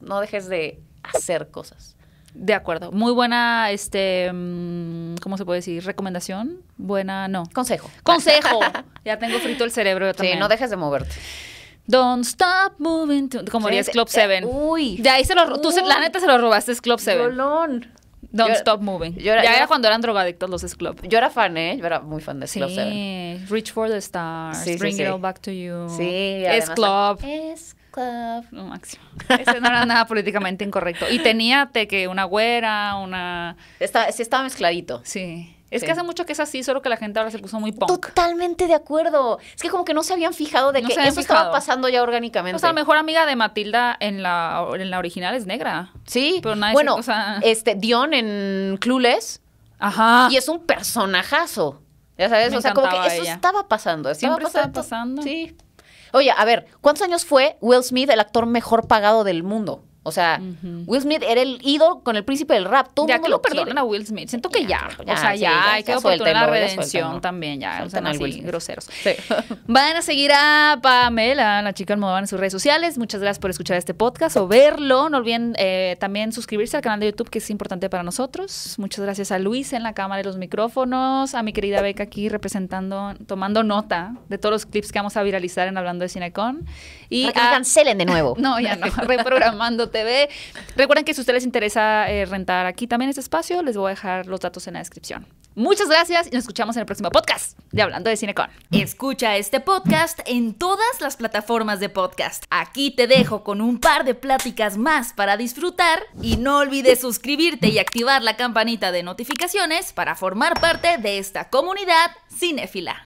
no dejes de hacer cosas. De acuerdo. Muy buena, este, mm, ¿cómo se puede decir? Recomendación. Buena, no. Consejo. Consejo. ya tengo frito el cerebro yo Sí, también. no dejes de moverte. Don't stop moving. to- como Sí, dirías sí, Club eh, 7. uy. De ahí se lo, ro- tú la Uy. neta se lo robaste, es Club 7. Rolón. Don't Yo- stop moving. yo era- ya yo era era- cuando eran drogadictos los Club. Yo era fan, ¿eh? Yo era muy fan de Sí, Club Seven. Reach for the Stars, Sí, sí, Bring sí. It All Back to You. Sí, es además- Club. Es Club. Lo máximo. Ese no era nada políticamente incorrecto. Y tenía te que una güera, una... Está, sí, estaba mezcladito. Sí. Es Sí. que hace mucho que es así, solo que la gente ahora se puso muy punk. Totalmente de acuerdo. Es que como que no se habían fijado de No que eso estaba pasando ya orgánicamente. O sea, la mejor amiga de Matilda en la, en la original es negra. Sí, Pero nadie bueno, se- o sea- este, Dion en Clueless Ajá. y es un personajazo. Ya sabes, Me o sea, como que eso ella. estaba pasando. Estaba Siempre estaba pasando. Sí. Oye, a ver, ¿cuántos años fue Will Smith el actor mejor pagado del mundo? O sea, Will Smith era el ídolo con el príncipe del rap. Todo ya mundo que lo lo perdonen quiere. a Will Smith. Siento que ya. Ya, o sea, sí, ya, ya, hay que ya oportunar la ya redención también. Ya, o sea, no así, groseros. Sí. Vayan a seguir a Pamela, la chica Almodóvar, en sus redes sociales. Muchas gracias por escuchar este podcast o verlo. No olviden eh, también suscribirse al canal de YouTube, que es importante para nosotros. Muchas gracias a Luis en la cámara y los micrófonos, a mi querida Beca aquí representando, tomando nota de todos los clips que vamos a viralizar en Hablando de Cinecon. Y Para que me a- cancelen de nuevo. no, ya no. Reprogramando Recuerden que si a ustedes les interesa eh, rentar aquí también este espacio, les voy a dejar los datos en la descripción. Muchas gracias y nos escuchamos en el próximo podcast de Hablando de Cinecon. Escucha este podcast en todas las plataformas de podcast. Aquí te dejo con un par de pláticas más para disfrutar y no olvides suscribirte y activar la campanita de notificaciones para formar parte de esta comunidad cinéfila.